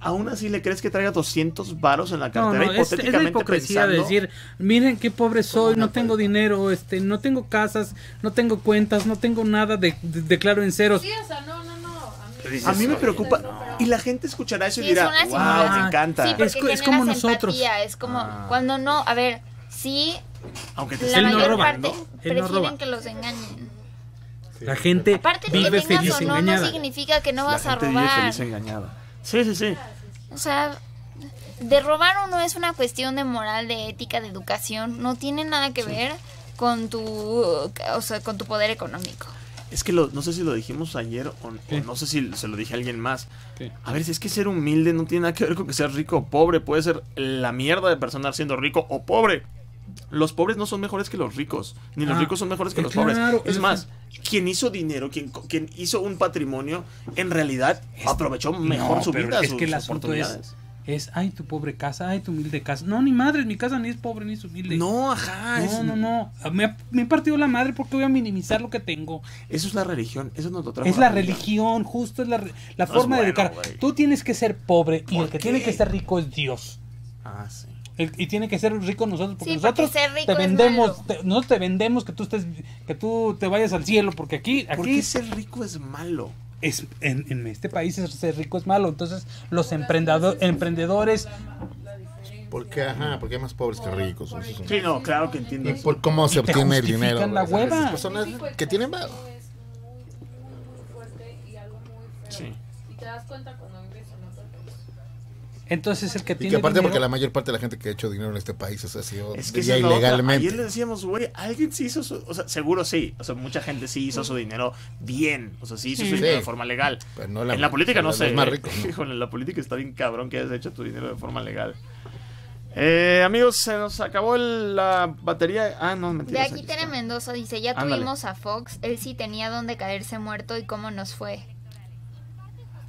Aún así, ¿le crees que traiga 200 varos en la No, cartera? no, es, es la hipocresía de decir, miren qué pobre soy, no tengo dinero, este, no tengo casas, no tengo cuentas, no tengo nada, de, de- declaro en ceros. Sí, o sea, no, no, no. A mí, A mí me preocupa. Y la gente escuchará eso y Sí, dirá, wow, me encanta. Sí, Es como nosotros. empatía, es como Ah. cuando no, a ver, sí, Aunque te la no mayor roba, parte ¿no? No prefieren roba. que los engañen. La gente Aparte de vive que tengas feliz o no, no engañada. significa que no La vas a gente vive robar. feliz engañada. Sí, sí, sí. O sea, de robar o no es una cuestión de moral, de ética, de educación, no tiene nada que ver con tu, o sea, con tu poder económico. Es que lo- no sé si lo dijimos ayer o, no sé si se lo dije a alguien más. ¿Qué? A ver, si es que ser humilde no tiene nada que ver con que seas rico o pobre. Puede ser la mierda de persona siendo rico o pobre. Los pobres no son mejores que los ricos, ni los Ah, ricos son mejores que eh, los pobres. Es más, quien hizo dinero, quien, hizo un patrimonio, en realidad aprovechó mejor No, su vida, es sus que el es, oportunidades. es, ay, tu pobre casa, ay, tu humilde casa. No, ni madre, mi casa ni es pobre ni es humilde. No, ajá. es- no, no, no. Me, ha- me he partido la madre porque voy a minimizar lo que tengo. Eso es la religión. Eso nos lo trajo Es la religión, justo es la, la No forma de educar. güey. Tú tienes que ser pobre y ¿Por el que qué? tiene que ser rico es Dios. Ah, sí. El- y tiene que ser rico nosotros porque Sí, porque nosotros ser rico te vendemos, te- nosotros te vendemos que tú estés que tú te vayas al cielo porque aquí ¿Por aquí qué ser rico es malo? es en, en este país es- ser rico es malo, entonces los emprendedor- emprendedores Porque, ajá, porque hay más pobres que ricos. Sí, no, claro que entiendo. ¿Y por cómo se obtiene el dinero? la hueva. Personas que tienen varo. fuerte y algo muy feo. Sí. Y te das cuenta cuando Entonces el que Y tiene que aparte dinero- porque la mayor parte de la gente que ha hecho dinero en este país es así, o Es que ya esa es otra. ilegalmente. Ayer le decíamos, güey, alguien sí hizo su. O sea, seguro sí. O sea, mucha gente sí hizo su dinero bien. O sea, sí hizo su Sí. dinero de forma legal. Pero no la- en la política no sé. más ¿eh? Híjole, en la política está bien cabrón que hayas hecho tu dinero de forma legal. Eh, amigos, se nos acabó el- la batería. Ah, no, De mentira. aquí Tere Mendoza dice, ya Ándale. tuvimos a Fox, él sí tenía donde caerse muerto y cómo nos fue.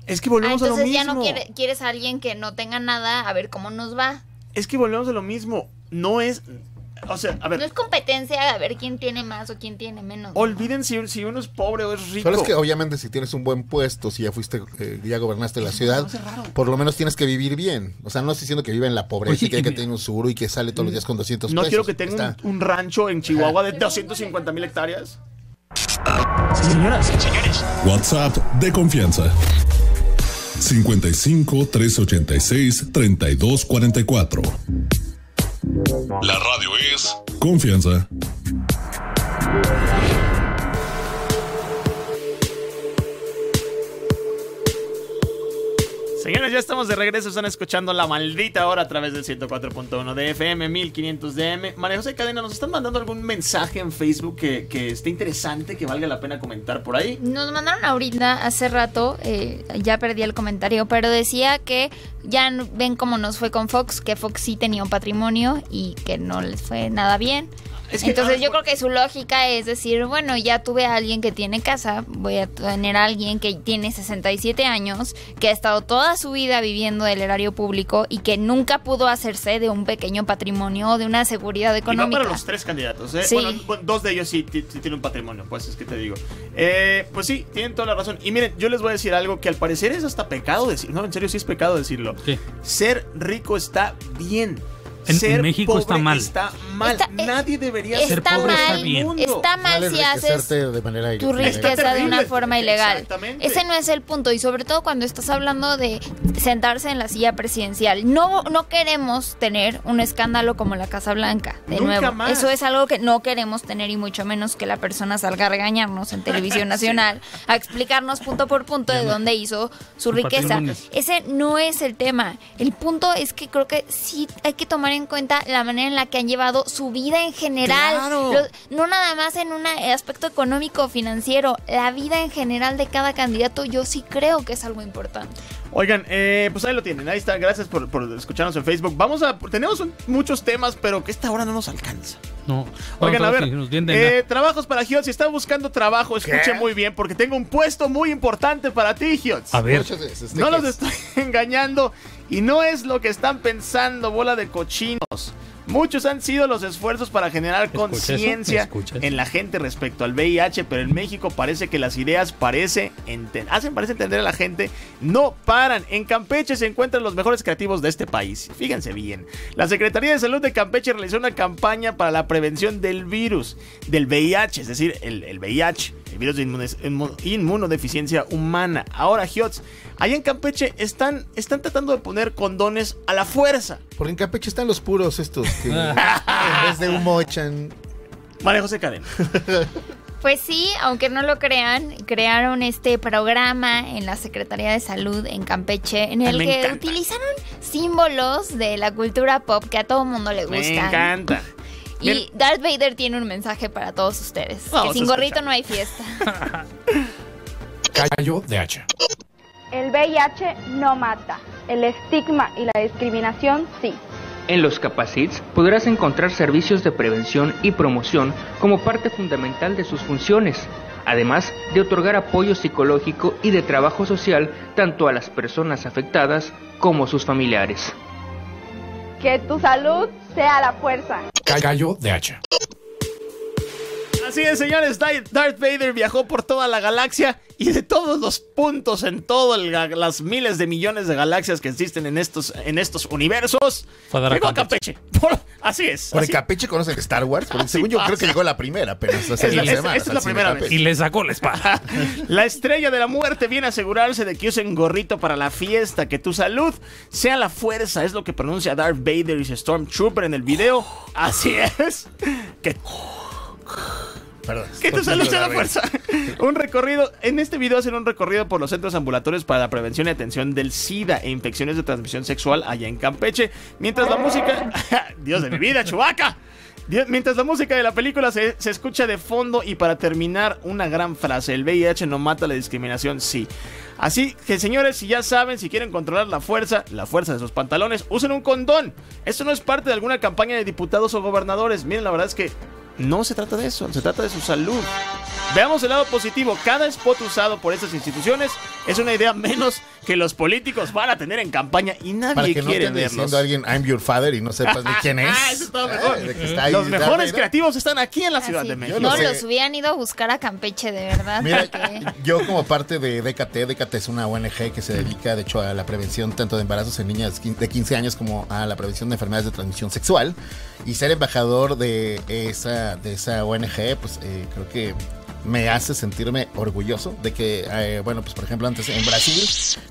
Es que Ah, volvemos a lo entonces mismo. ya no quiere- quieres a alguien que no tenga nada, a ver cómo nos va. Es que volvemos a lo mismo. No es. O sea, a ver. No es competencia a ver quién tiene más o quién tiene menos. Olviden si, si uno es pobre o es rico. Solo es que obviamente si tienes un buen puesto, si ya fuiste, eh, ya gobernaste la ciudad, por lo menos tienes que vivir bien. O sea, no estoy diciendo que viva en la pobreza Oye, y que hay y que tener un seguro y que sale todos los días con 200 No pesos. quiero que tenga un, un rancho en Chihuahua de 250 mil hectáreas. Señoras, señores. WhatsApp de confianza. 55 386 3244. La radio es confianza. Ya estamos de regreso. Están escuchando la maldita hora a través del 104.1 de FM, 1500 DM. María José Cadena, ¿nos están mandando algún mensaje en Facebook que, que esté interesante, que valga la pena comentar por ahí? Nos mandaron ahorita, hace rato, eh, ya perdí el comentario, pero decía que ya ven cómo nos fue con Fox, que Fox sí tenía un patrimonio y que no les fue nada bien. Es que, Entonces yo por- creo que su lógica es decir, bueno, ya tuve a alguien que tiene casa, voy a tener a alguien que tiene 67 años, que ha estado toda su vida viviendo del erario público y que nunca pudo hacerse de un pequeño patrimonio o de una seguridad Y va económica. para los tres candidatos, ¿eh? Sí. Bueno, bu- dos de ellos sí, ti- sí tienen un patrimonio, pues es que te digo. Eh, pues sí, tienen toda la razón. Y miren, yo les voy a decir algo que al parecer es hasta pecado decir. No, en serio, sí es pecado decirlo. ¿Qué? Ser rico está bien. En- México pobre está mal. Está mal. Está- eh, Nadie debería está ser pobre pobre está mal, bien. está mal si haces enriquecerte de manera tu riqueza de una forma ilegal. Ese no es el punto y sobre todo cuando estás hablando de sentarse en la silla presidencial. No no queremos tener un escándalo como la Casa Blanca, de Nunca nuevo. más. Eso es algo que no queremos tener y mucho menos que la persona salga a regañarnos en televisión nacional a explicarnos punto por punto de dónde hizo su riqueza. Ese no es el tema. El punto es que creo que sí hay que tomar en cuenta la manera en la que han llevado su vida en general. Claro. Lo- no nada más en un aspecto económico o financiero. La vida en general de cada candidato yo sí creo que es algo importante. Oigan, eh, pues ahí lo tienen. Ahí está. Gracias por, por escucharnos en Facebook. Vamos a. Tenemos un- muchos temas, pero que esta hora no nos alcanza. No. Oigan, a ver. de eh, trabajos para Giot. Si está buscando trabajo, escuche muy bien, porque tengo un puesto muy importante para ti, Giot. A ver. Muchas veces. ¿de No los es? estoy engañando y no es lo que están pensando, bola de cochinos. Muchos han sido los esfuerzos para generar conciencia en la gente respecto al VIH, pero en México parece que las ideas parece hacen parece entender a la gente, no paran. En Campeche se encuentran los mejores creativos de este país. Fíjense bien. La Secretaría de Salud de Campeche realizó una campaña para la prevención del virus, del VIH, es decir, el, el VIH, el virus de inmunodeficiencia humana. Ahora, Hiots, allá en Campeche están, están tratando de poner condones a la fuerza. Porque en Campeche están los puros estos que en vez de humo echan. María José Cadena. Pues sí, aunque no lo crean, crearon este programa en la Secretaría de Salud en Campeche en el Me que encanta. utilizaron símbolos de la cultura pop que a todo mundo le Me gustan. encanta. Y Bien. Darth Vader tiene un mensaje para todos ustedes. Vamos que sin gorrito no hay fiesta. Callo de hacha. El VIH no mata. El estigma y la discriminación sí. En los Capacits podrás encontrar servicios de prevención y promoción como parte fundamental de sus funciones, además de otorgar apoyo psicológico y de trabajo social tanto a las personas afectadas como sus familiares. Que tu salud sea la fuerza. Callo de hacha. Así es, señores, Darth Vader viajó por toda la galaxia y de todos los puntos en todas las miles de millones de galaxias que existen en estos, en estos universos, Fue a dar a llegó a Campeche. Por- así es. Por así- Campeche conocen Star Wars. Porque Así según yo pasa. creo que llegó la primera apenas hace Es semanas. esta es la primera vez. Y le sacó la espada. La estrella de la muerte viene a asegurarse de que usen gorrito para la fiesta, que tu salud sea la fuerza, es lo que pronuncia Darth Vader y Stormtrooper en el video. Así es. Que perdón. Que tu salud sea la fuerza. Un recorrido, en este video hacen un recorrido por los centros ambulatorios para la prevención y atención del SIDA e infecciones de transmisión sexual allá en Campeche. Mientras la música... Dios de mi vida, Chubaca. Mientras la música de la película se, se, escucha de fondo y para terminar una gran frase, el VIH no mata la discriminación, sí. Así que señores, si ya saben, si quieren controlar la fuerza, la fuerza de sus pantalones, usen un condón. Esto no es parte de alguna campaña de diputados o gobernadores. Miren, la verdad es que no se trata de eso, se trata de su salud. Veamos el lado positivo. Cada spot usado por estas instituciones es una idea menos que los políticos van a tener en campaña y nadie Para que quiere no te verlos. diciendo a alguien I'm your father y no sepas ni quién es. Ah, eso está mejor. Eh, de que está ahí, los mejores creativos están aquí en la Ciudad Así. de México. No, sé. los hubieran ido a buscar a Campeche, de verdad. Mira, porque- yo como parte de DKT, DKT es una ONG que se dedica de hecho a la prevención tanto de embarazos en niñas de 15 años como a la prevención de enfermedades de transmisión sexual. Y ser embajador de esa, de esa ONG, pues eh, creo que me hace sentirme orgulloso de que, eh, bueno, pues por ejemplo antes en Brasil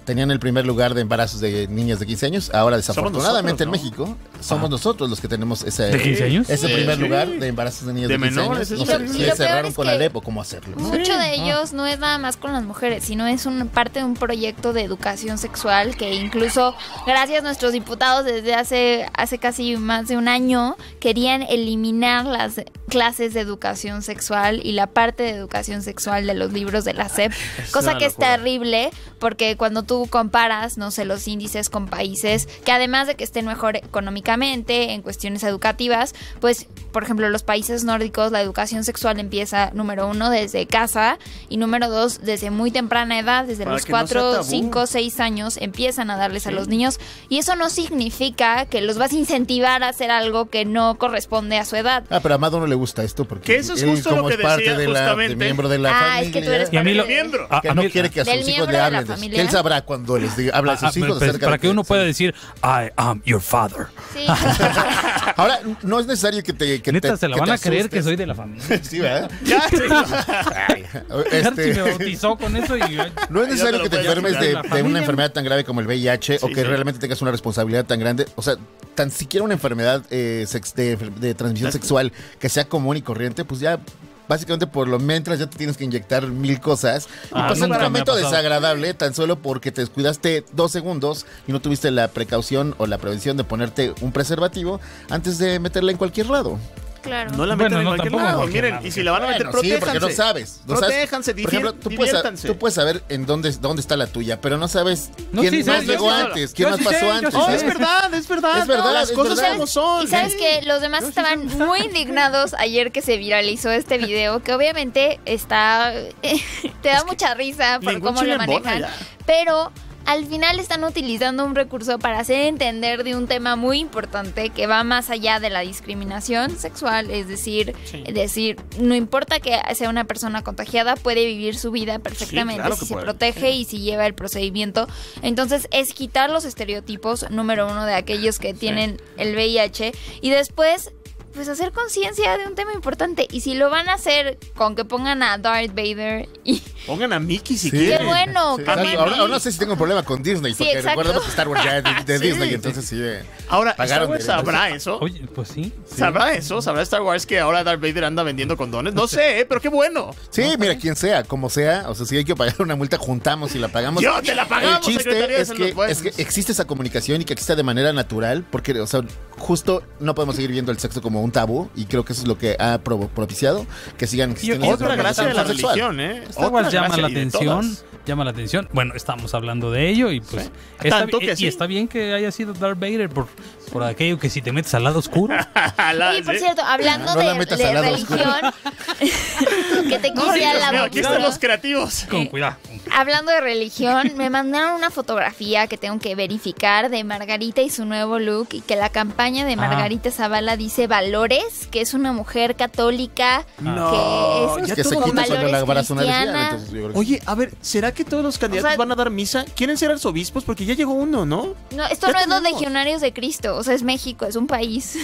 tenían el primer lugar de embarazos de niñas de 15 años, ahora desafortunadamente en nosotros, ¿no? México somos nosotros los que tenemos ese, ¿De 15 años? ese Sí, primer sí. lugar de embarazos de niñas de, De 15 menores, años. eso No sé sí. cerraron con o cómo hacerlo. Mucho Ah. de ellos no es nada más con las mujeres, sino es una parte de un proyecto de educación sexual que incluso gracias a nuestros diputados desde hace, hace casi más de un año querían eliminar las clases de educación sexual y la parte de educación sexual de los libros de la SEP, cosa que es terrible porque cuando tú comparas, no sé, los índices con países que además de que estén mejor económicamente en cuestiones educativas, pues por ejemplo los países nórdicos la educación sexual empieza número uno desde casa y número dos desde muy temprana edad, desde Para los que no sea cuatro, tabú. cinco, seis años empiezan a darles a Sí. los niños y eso no significa que los vas a incentivar a hacer algo que no corresponde a su edad. Ah, pero a Amado no le gusta esto porque Que eso es él, justo lo como que es parte decía de la de justamente. miembro de la Ah, familia. es que tú eres Y a mí lo- Miembro. a- que a no mí- quiere que a sus hijos le hablen. de eso. familia. Que él sabrá cuando les diga, habla a Ah, sus ah, hijos pues, acerca para de que uno pueda decir I am your father. Sí. Ahora, no es necesario que te. Que Neta, te- se la que van a creer que soy de la familia. Sí, ¿verdad? Ya, Este... me bautizó con eso y yo- no es necesario que te enfermes de, una enfermedad tan grave como el VIH o que sí. realmente tengas una responsabilidad tan grande. O sea, tan siquiera una enfermedad eh, sex- de, de transmisión sexual que sea común y corriente, pues ya. Básicamente por lo mientras ya te tienes que inyectar mil cosas y Ah, pasar un me ha momento desagradable tan solo porque te descuidaste dos segundos y no tuviste la precaución o la prevención de ponerte un preservativo antes de meterla en cualquier lado. Claro. No la Bueno, metan en no, cualquier tampoco en lado. Miren, y si la van a meter, Bueno, sí, protéjanse. porque no sabes. no sabes. Protéjanse, Por ejemplo, tú puedes, tú saber en dónde, dónde está la tuya, pero no sabes No, quién sí más llegó sí antes, quién más sí pasó sé, antes. sí Oh, es verdad, es verdad. Es verdad, no, las es cosas verdad. como son. Y sabes Sí. que los demás estaban muy indignados ayer que se viralizó este video, que obviamente está te da mucha risa por cómo lo en manejan, pero al final están utilizando un recurso para hacer entender de un tema muy importante que va más allá de la discriminación sexual, es decir, Sí. decir, no importa que sea una persona contagiada, puede vivir su vida perfectamente claro si se puede. protege y si lleva el procedimiento. Entonces es quitar los estereotipos, número uno, de aquellos que tienen el VIH y después pues hacer conciencia de un tema importante. Y si lo van a hacer con que pongan a Darth Vader y Pongan a Mickey si Sí. quieren. qué bueno, Sí, ahora, ahora no sé si tengo un problema con Disney, Sí, porque recordemos que Star Wars ya es de, de Sí. Disney, entonces sí. eh, Ahora, Star Wars sabrá eso. Oye, pues sí. ¿Sabrá eso? ¿Sabrá Star Wars que ahora Darth Vader anda vendiendo condones? No sé, ¿eh? pero qué bueno. Sí, mira, quien sea, como sea, o sea, si hay que pagar una multa, juntamos y la pagamos. Yo te la pagamos, El chiste es que, pues. es que existe esa comunicación y que exista de manera natural, porque, o sea, justo no podemos seguir viendo el sexo como un tabú, y creo que eso es lo que ha pro- propiciado que sigan existiendo. Y Otra gracia de la sexual. religión, ¿eh? Star Otra llama la y atención, llama la atención. Bueno, estamos hablando de ello y pues Sí. está, Tanto bi- que y sí. está bien que haya sido Darth Vader por, por aquello que si te metes al lado oscuro. Oye, por cierto, hablando No de, religión, que te quise al lado aquí están los creativos. Con cuidado. Hablando de religión, me mandaron una fotografía que tengo que verificar de Margarita y su nuevo look y que la campaña de Ah. Margarita Zavala dice valores, que es una mujer católica No, que es ya Que se con valores cristiana. Oye, a ver, ¿será que todos los candidatos O sea- van a dar misa? ¿Quieren ser arzobispos? Porque ya llegó uno, ¿no? No, esto Ya no es los legionarios de Cristo, o sea, es México, es un país.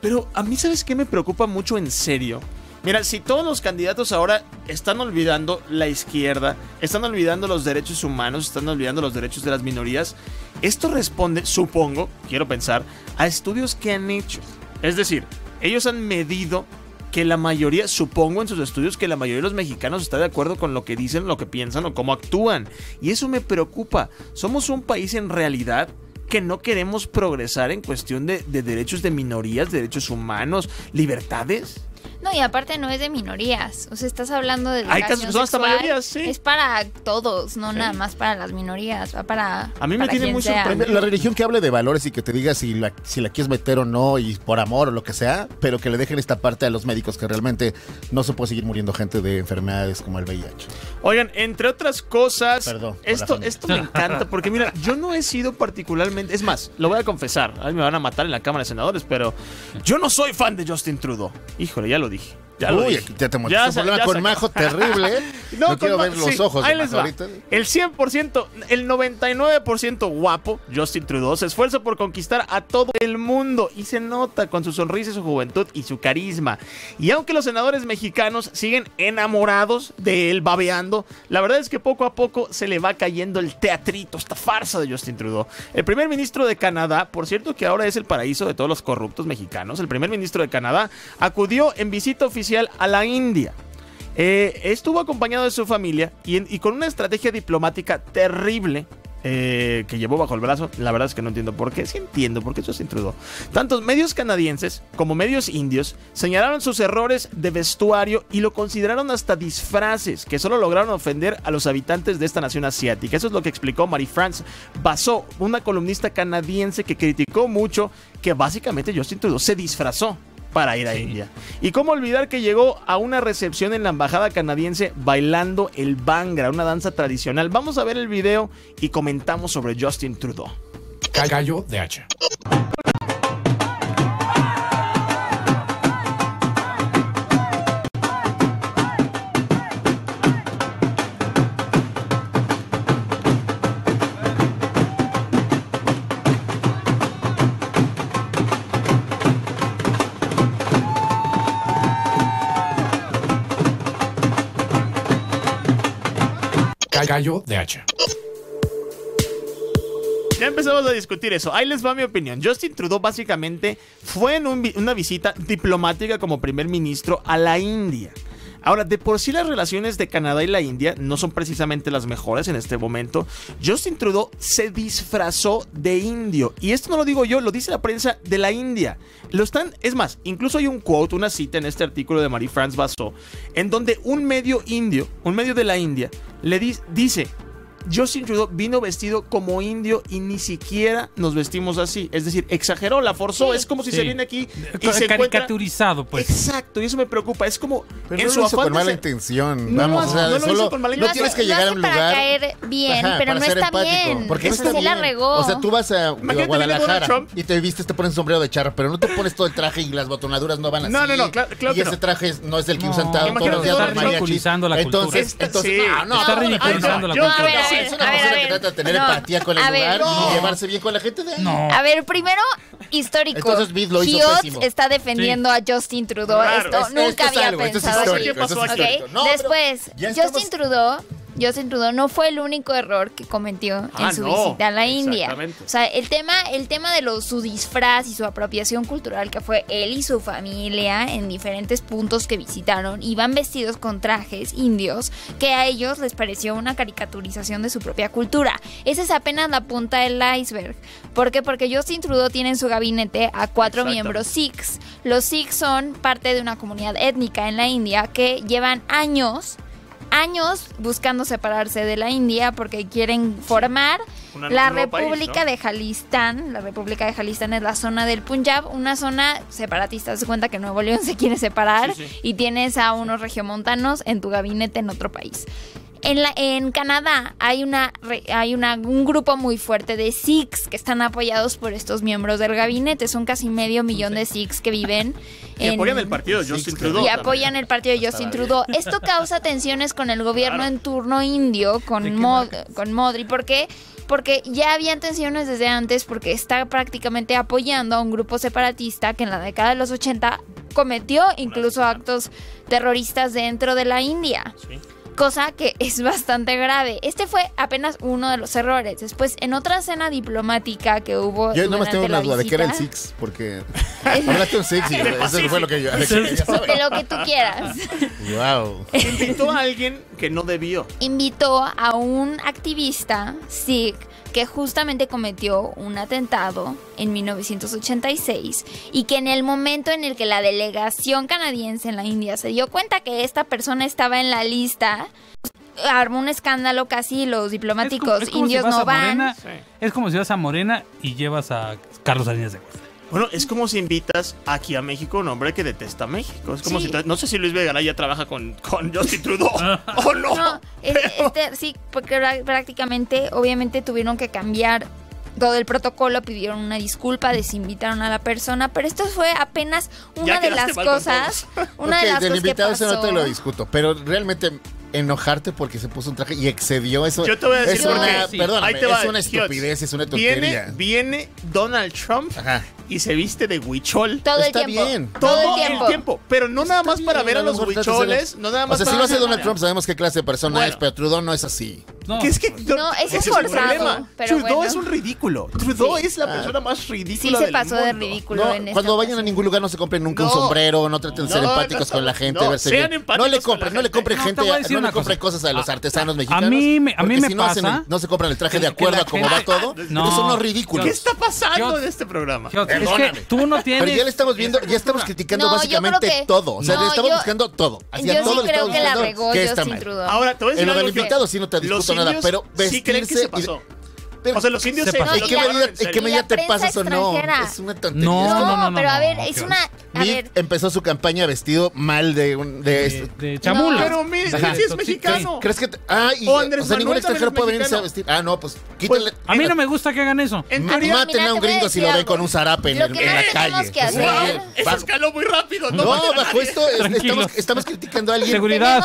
Pero a mí, ¿sabes qué me preocupa mucho en serio? Mira, si todos los candidatos ahora están olvidando la izquierda, están olvidando los derechos humanos, están olvidando los derechos de las minorías, esto responde, supongo, quiero pensar, a estudios que han hecho. Es decir, ellos han medido que la mayoría, supongo en sus estudios, que la mayoría de los mexicanos está de acuerdo con lo que dicen, lo que piensan o cómo actúan. Y eso me preocupa. Somos un país en realidad que no queremos progresar en cuestión de, de derechos de minorías, derechos humanos, libertades. No, y aparte no es de minorías. O sea, estás hablando de Hay casos que son hasta mayorías, sí. Es para todos, no nada más para las minorías. Va para. A mí me tiene muy sorprendido. La religión que hable de valores y que te diga si la, si la quieres meter o no y por amor o lo que sea, pero que le dejen esta parte a los médicos que realmente no se puede seguir muriendo gente de enfermedades como el VIH. Oigan, entre otras cosas, Perdón esto, esto me encanta porque mira, yo no he sido particularmente, es más, lo voy a confesar, a mí me van a matar en la Cámara de Senadores, pero yo no soy fan de Justin Trudeau. Híjole, ya lo dije. Ya Uy, aquí te, Ya un se- problema ya con Majo terrible. ¿eh? No, con quiero ver los sí, ojos ahí de les va. ahorita. El 100%, el 99% guapo, Justin Trudeau, se esfuerza por conquistar a todo el mundo y se nota con su sonrisa, su juventud y su carisma. Y aunque los senadores mexicanos siguen enamorados de él, babeando, la verdad es que poco a poco se le va cayendo el teatrito, esta farsa de Justin Trudeau. El primer ministro de Canadá, por cierto que ahora es el paraíso de todos los corruptos mexicanos, el primer ministro de Canadá acudió en visita oficial a la India. Eh, estuvo acompañado de su familia y, con una estrategia diplomática terrible eh, que llevó bajo el brazo. La verdad es que no entiendo por qué. Sí entiendo por qué eso se introdujo. Tantos medios canadienses como medios indios señalaron sus errores de vestuario y lo consideraron hasta disfraces que solo lograron ofender a los habitantes de esta nación asiática. Eso es lo que explicó Marie-France Basso, una columnista canadiense que criticó mucho que básicamente Justin Trudeau se disfrazó para ir a India. Y cómo olvidar que llegó a una recepción en la embajada canadiense bailando el Bangra, una danza tradicional. Vamos a ver el video y comentamos sobre Justin Trudeau. Gallo de hacha. Gallo de hacha. Ya empezamos a discutir eso. Ahí les va mi opinión. Justin Trudeau básicamente fue en una visita diplomática como primer ministro a la India. Ahora, de por sí las relaciones de Canadá y la India no son precisamente las mejores en este momento. Justin Trudeau se disfrazó de indio. Y esto no lo digo yo, lo dice la prensa de la India. Lo están, es más, incluso hay un quote, una cita en este artículo de Marie-France Basso, en donde un medio indio, un medio de la India, le di- dice, Justin Trudeau vino vestido como indio y ni siquiera nos vestimos así. Es decir, exageró, la forzó. Es como si Sí. se viene aquí y Ca- se encuentra... Caricaturizado, pues. Exacto, y eso me preocupa. Es como Pero en no su lo hizo afán con de mala ser- intención. No, Vamos, no, o sea, no lo hizo solo con mala no intención. tienes que llegar a un para lugar caer bien, Ajá, pero no está empático, bien. Porque no Eso está sí la bien. regó. O sea, tú vas a, digo, Guadalajara y te vistes, te pones sombrero de charro, pero no te pones todo el traje y las botonaduras no van así. No, no, no, claro- claro Y que ese no. traje no es el que No, usan todos los días ridiculizando la Entonces, cultura. entonces, Sí. no, no, Está no, no, ridiculizando no, la no, cultura. Ver, sí, es ver, una a ver, persona a que ver. trata de tener No. empatía con el A ver, lugar no. y llevarse bien con la gente de ahí. No. A ver, primero, histórico. Entonces, lo hizo pésimo. está defendiendo a Justin Trudeau. Claro. Esto Es- esto nunca es había algo, esto es pensado histórico, así. ¿Qué pasó esto es histórico. No, pero Después, Justin estamos- Trudeau, Justin Trudeau no fue el único error que cometió Ah, en su no, visita a la India. O sea, el tema, el tema de lo, su disfraz y su apropiación cultural, que fue él y su familia en diferentes puntos que visitaron, iban vestidos con trajes indios, que a ellos les pareció una caricaturización de su propia cultura. Esa es apenas la punta del iceberg. ¿Por qué? Porque Justin Trudeau tiene en su gabinete a cuatro miembros Sikhs. Los Sikhs son parte de una comunidad étnica en la India que llevan años años buscando separarse de la India porque quieren formar Una- la país, República ¿no? de Jalistán. La República de Jalistán es la zona del Punjab, una zona separatista. Se cuenta que Nuevo León se quiere separar Sí, sí. y tienes a unos regiomontanos en tu gabinete en otro país. En, la, en Canadá hay, una, re- hay una, un grupo muy fuerte de Sikhs que están apoyados por estos miembros del gabinete. Son casi medio millón de Sikhs que viven Y en, apoyan el partido de Justin Trudeau. y también. apoyan el partido de Justin Trudeau. Esto causa tensiones con el gobierno Claro. en turno indio, con, Mod- con Modri. ¿Por qué? Porque ya habían tensiones desde antes, porque está prácticamente apoyando a un grupo separatista que en la década de los 80 cometió incluso actos terroristas dentro de la India. Sí. Cosa que es bastante grave. Este fue apenas uno de los errores. Después, en otra cena diplomática que hubo. Yo nomás tengo durante la una duda de qué era el Six, porque hablaste un Six y eso fue lo que yo. De lo que tú quieras. Wow. Invitó a alguien que no debió. invitó a un activista Sikh que justamente cometió un atentado en 1986 y que en el momento en el que la delegación canadiense en la India se dio cuenta que esta persona estaba en la lista, armó un escándalo casi los diplomáticos Es como si indios no a van. Morena, es como si vas a Morena y llevas a Carlos Salinas de Gortari. Bueno, es como si invitas aquí a México a un hombre que detesta a México. Es como Sí. si. No sé si Luis Vega ya trabaja con, con Justin Trudeau. ¿O no? No, es- este, sí, porque prácticamente, obviamente tuvieron que cambiar todo el protocolo, pidieron una disculpa, desinvitaron a la persona, pero esto fue apenas una de las cosas, una de las del cosas que invitado eso no te lo discuto, pero realmente enojarte porque se puso un traje y excedió eso. Yo te voy a decir es por una, qué. Sí. perdóname, Ahí te va, es una Hiots. estupidez, es una Viene, tontería. viene Donald Trump Ajá. Y se viste de huichol. Todo el Está tiempo. bien. Todo, el tiempo. Pero no nada más para bien, ver a a lo los de huicholes, no nada O más sea, si para lo hace ver- Donald Trump, sabemos qué clase de persona Bueno. es, pero Trudeau no es así. No. Que es que No, ese es el forzado, problema. pero Trudeau bueno. es un ridículo. Trudeau Sí. es la Ah. persona más Sí ridícula se del pasó de mundo. ridículo No, en esta cuando vayan a ningún lugar no se compren nunca un sombrero, no traten de ser empáticos no, con la gente, no, verse sean bien. empáticos No le con la compren, no le compren gente, a no le compren cosa. cosas a los A- artesanos a mexicanos. mí me- a mí me si no hacen el- pasa no se compran el traje de acuerdo a cómo va todo. No. son unos ridículos. ¿Qué está pasando en este programa? Yo- es que Perdóname. tú no tienes. Pero ya le estamos viendo, ya estamos criticando básicamente todo. O sea, le estamos buscando todo. Hacia Yo todo sí le creo estamos que la buscando regó. Ahora, te voy a decir En lo algo del que- invitado sí no te discuto nada, pero sí creen que vestirse y-. Pero- o sea, los indios se se, ¿En qué medida, en qué medida te pasas o no? Es una tontería. No, No, no, no, no, pero a ver, es una... A Mitt ver, empezó su campaña vestido mal de un de, De, de chamula. No. Pero Mitt sí es mexicano. ¿Crees que te- ah y O o, Andrés sea, ningún extranjero puede venirse a vestir? Ah, no, pues quítale. A mí no me gusta que hagan eso. En teoría, maten mira, a un gringo si lo ven con un zarape en, la tenemos calle. que O sea, hacer- eso va- escaló muy rápido. No, bajo esto estamos, estamos criticando a alguien. Seguridad.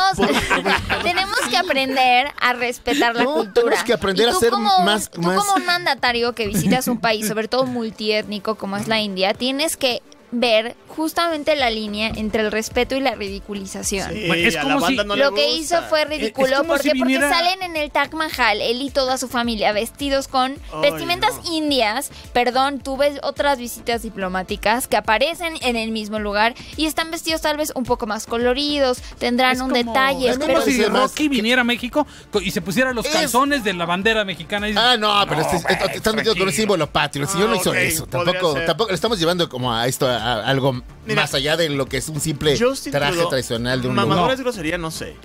tenemos, que aprender a respetar la cultura. tenemos que aprender a ser más- Tú como un mandatario que visitas un país, sobre todo multiétnico como es la India, tienes que ver justamente la línea entre el respeto y la ridiculización. Sí, Bueno, es a como la banda si- no le Lo que hizo fue ridículo. es como ¿Por si viniera- Porque salen en el Taj Mahal, él y toda su familia, vestidos con vestimentas no. indias. Perdón, tú ves otras visitas diplomáticas que aparecen en el mismo lugar y están vestidos tal vez un poco más coloridos, tendrán Es un como- detalle. Es como pero si Rocky viniera a México co- y se pusiera los Es- calzones de la bandera mexicana. Y Ah, no, pero este, güey, este- estás metido con un símbolo patrio. El señor Ah, no hizo ok, eso. Tampoco, tampoco le estamos llevando como a esto, a, a algo Mira, más allá de lo que es un simple traje Trudeau, tradicional de un lugar. es grosería, no sé.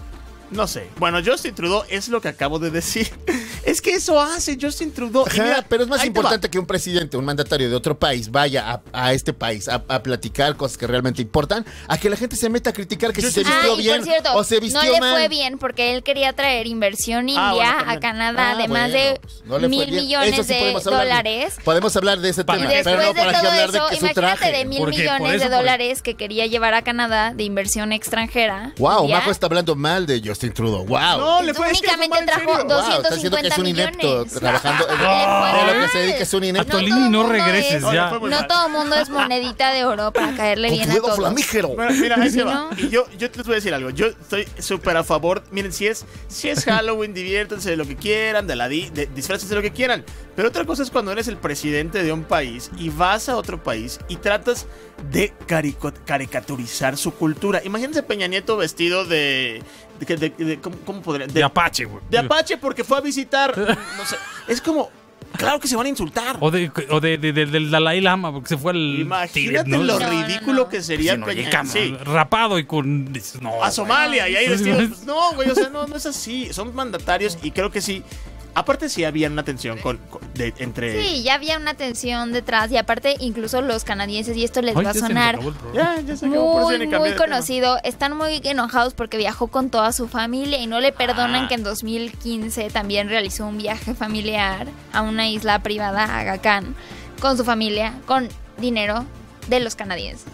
No sé. Bueno, Justin Trudeau es lo que acabo de decir. es que eso hace Justin Trudeau. Ajá, mira, pero es más importante que un presidente, un mandatario de otro país vaya a, a este país a, a platicar cosas que realmente importan, a que la gente se meta a criticar que si se Ah, vistió y bien por cierto, o se vistió no le mal. fue bien porque él quería traer inversión india Ah, bueno, a. Canadá Ah, de más bueno, de pues, no mil bien. millones sí de podemos dólares. Podemos hablar de ese Y tema, después pero no de para todo hablar de eso, que su imagínate traje. de mil Porque millones eso, de dólares que quería llevar a Canadá de inversión extranjera. Wow. Majo está hablando mal de Justin Trudeau. Wow. No, le fue es que Únicamente trajo serio. Wow, está diciendo que es 250 un inepto millones. trabajando. A lo que se dedica es un inepto. No mundo regreses es- No, ya. No todo mundo es monedita de oro para caerle Con bien a todos. flamígero. Bueno, mira, ahí se va. ¿no? Y yo, yo les voy a decir algo. Yo estoy súper a favor. Miren, si es, si es Halloween, diviértanse de lo que quieran, de la di, de, disfrácense de lo que quieran. Pero otra cosa es cuando eres el presidente de un país y vas a otro país y tratas de caricaturizar su cultura. Imagínense Peña Nieto vestido de. De, de- de- ¿cómo, cómo podría? De Apache, güey. de Apache porque fue a visitar. No sé. Es como. Claro que se van a insultar. O, de, o de, de- de- del Dalai Lama, porque se fue al Imagínate Tíbet, ¿no? lo no, ridículo no. que sería no, Peña y cama, sí. rapado y con... No, a Somalia y ahí vestidos. pues, no, güey, o sea, no, no es así. Son mandatarios y creo que sí. Aparte sí había una tensión con, con- de- entre... Sí, ya había una tensión detrás y aparte incluso los canadienses, y esto les Ay, va a sonar acabó el programa. Ya, ya se acabó, por eso ya muy, muy conocido, están muy enojados porque viajó con toda su familia y no le perdonan Ah. que en 2015 también realizó un viaje familiar a una isla privada, Aga Khan, con su familia, con dinero de los canadienses.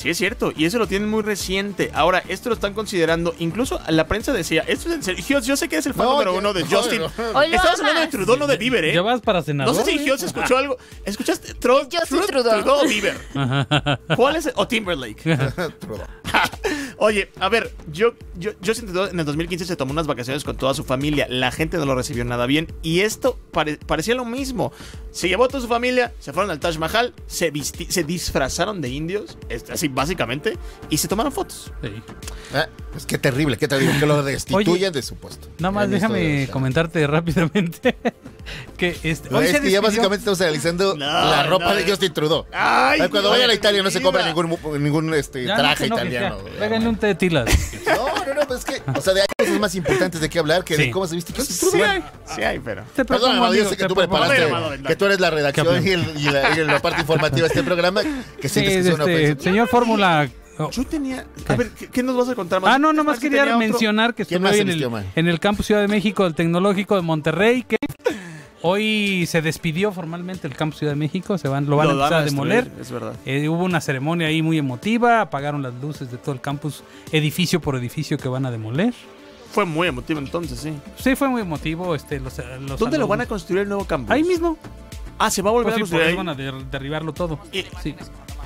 Sí, es cierto. Y eso lo tienen muy reciente. Ahora, esto lo están considerando. Incluso la prensa decía, esto es en serio. Gios, yo sé que es el fan No, número uno de no, Justin. no. Hoy lo Estamos hablando de amas. Trudeau, no de Bieber, ¿eh? ¿Ya vas para No senador? sé si Gios escuchó algo. ¿Escuchaste? Justin Trudeau. o Bieber. ¿Cuál es? el- O Timberlake. Trudeau. Oye, a ver, yo, yo, yo siento que en el 2015 se tomó unas vacaciones con toda su familia. La gente no lo recibió nada bien. Y esto pare- parecía lo mismo. Se llevó a toda su familia, se fueron al Taj Mahal, se, visti- se disfrazaron de indios, así básicamente, y se tomaron fotos. Ah, pues qué terrible, qué terrible que lo destituyan Oye, de su puesto. Nada más déjame comentarte rápidamente que este, hoy es se que ya básicamente estamos analizando la ropa no, de Justin Trudeau. Ay, Cuando vayan a Italia no se compra ningún, ningún este, no traje italiano. Ya. Tráiganle un té de tilas. No, no, no, pues es que, o sea, de hay cosas más importantes de qué hablar que Sí. de cómo se viste Justin Sí Trudeau. hay, sí hay, pero... Te Perdón, Amado, yo amigo, sé que te tú propongo- preparaste, Amado, que tú eres la redacción y, el- y la, y la parte informativa de este programa, que Sí, sientes que es una este, ofensa. señor Fórmula. oh, Yo tenía... A ver, ¿qué, qué nos vas a contar más? Ah, no, nomás sí quería tenía otro. mencionar que ¿Quién estuve más hoy se en el, vistió mal? en el campus Ciudad de México del Tecnológico de Monterrey, que hoy se despidió formalmente el campus Ciudad de México, se van, lo van Lo a empezar a destruir, demoler. Es verdad. Eh, hubo una ceremonia ahí muy emotiva, apagaron las luces de todo el campus, edificio por edificio que van a demoler. Fue muy emotivo entonces, sí. Sí, fue muy emotivo. Este, los, los ¿Dónde lo van a construir el nuevo campus? Ahí mismo. Ah, se va a volver Pues sí, a construir eso ahí. van a der- derribarlo todo. Y- Sí.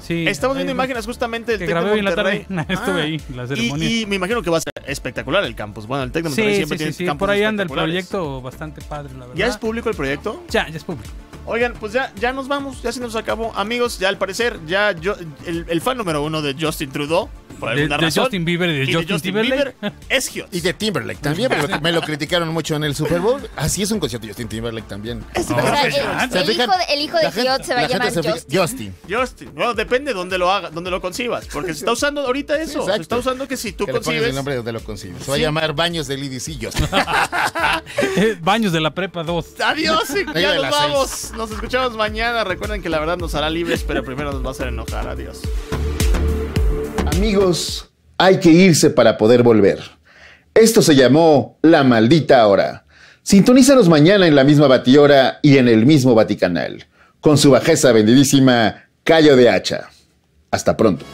Sí, Estamos viendo ahí- imágenes justamente del que Tec de grabé hoy en la Monterrey. tarde. Estuve ahí, la y- ceremonia. Y, me imagino que va a ser espectacular el campus. Bueno, el Tec de Monterrey Sí, siempre sí, sí, tiene sí. campus Por ahí anda el proyecto bastante padre, la verdad. ¿Ya es público el proyecto? Ya, ya es público. Oigan, pues ya, ya nos vamos, ya se nos acabó. Amigos, ya al parecer, ya yo, el, el fan número uno de Justin Trudeau, por De- alguna de razón, Justin Bieber y de Justin Timberlake. es Hughes. Y de Timberlake también, pero me lo criticaron mucho en el Super Bowl. Así es un concierto de Justin Timberlake también. O sea, el, hijo de, el hijo de La gente- Giot se va a llamar Justin. Justin. Justin. Bueno, depende dónde lo haga, dónde lo concibas. Porque se está usando ahorita eso. se está usando que si tú Que le concibes. el nombre donde lo concibes. Se va a llamar Baños del IDC Justin. Eh, Baños de la prepa 2. Adiós, y ya de nos vamos. Nos escuchamos mañana. Recuerden que la verdad nos hará libres, pero primero nos va a hacer enojar. Adiós. Amigos, hay que irse para poder volver. Esto se llamó La Maldita Hora. Sintonízanos mañana en la misma batihora y en el mismo Vaticanal, con su bajeza vendidísima Callo de Hacha. Hasta pronto.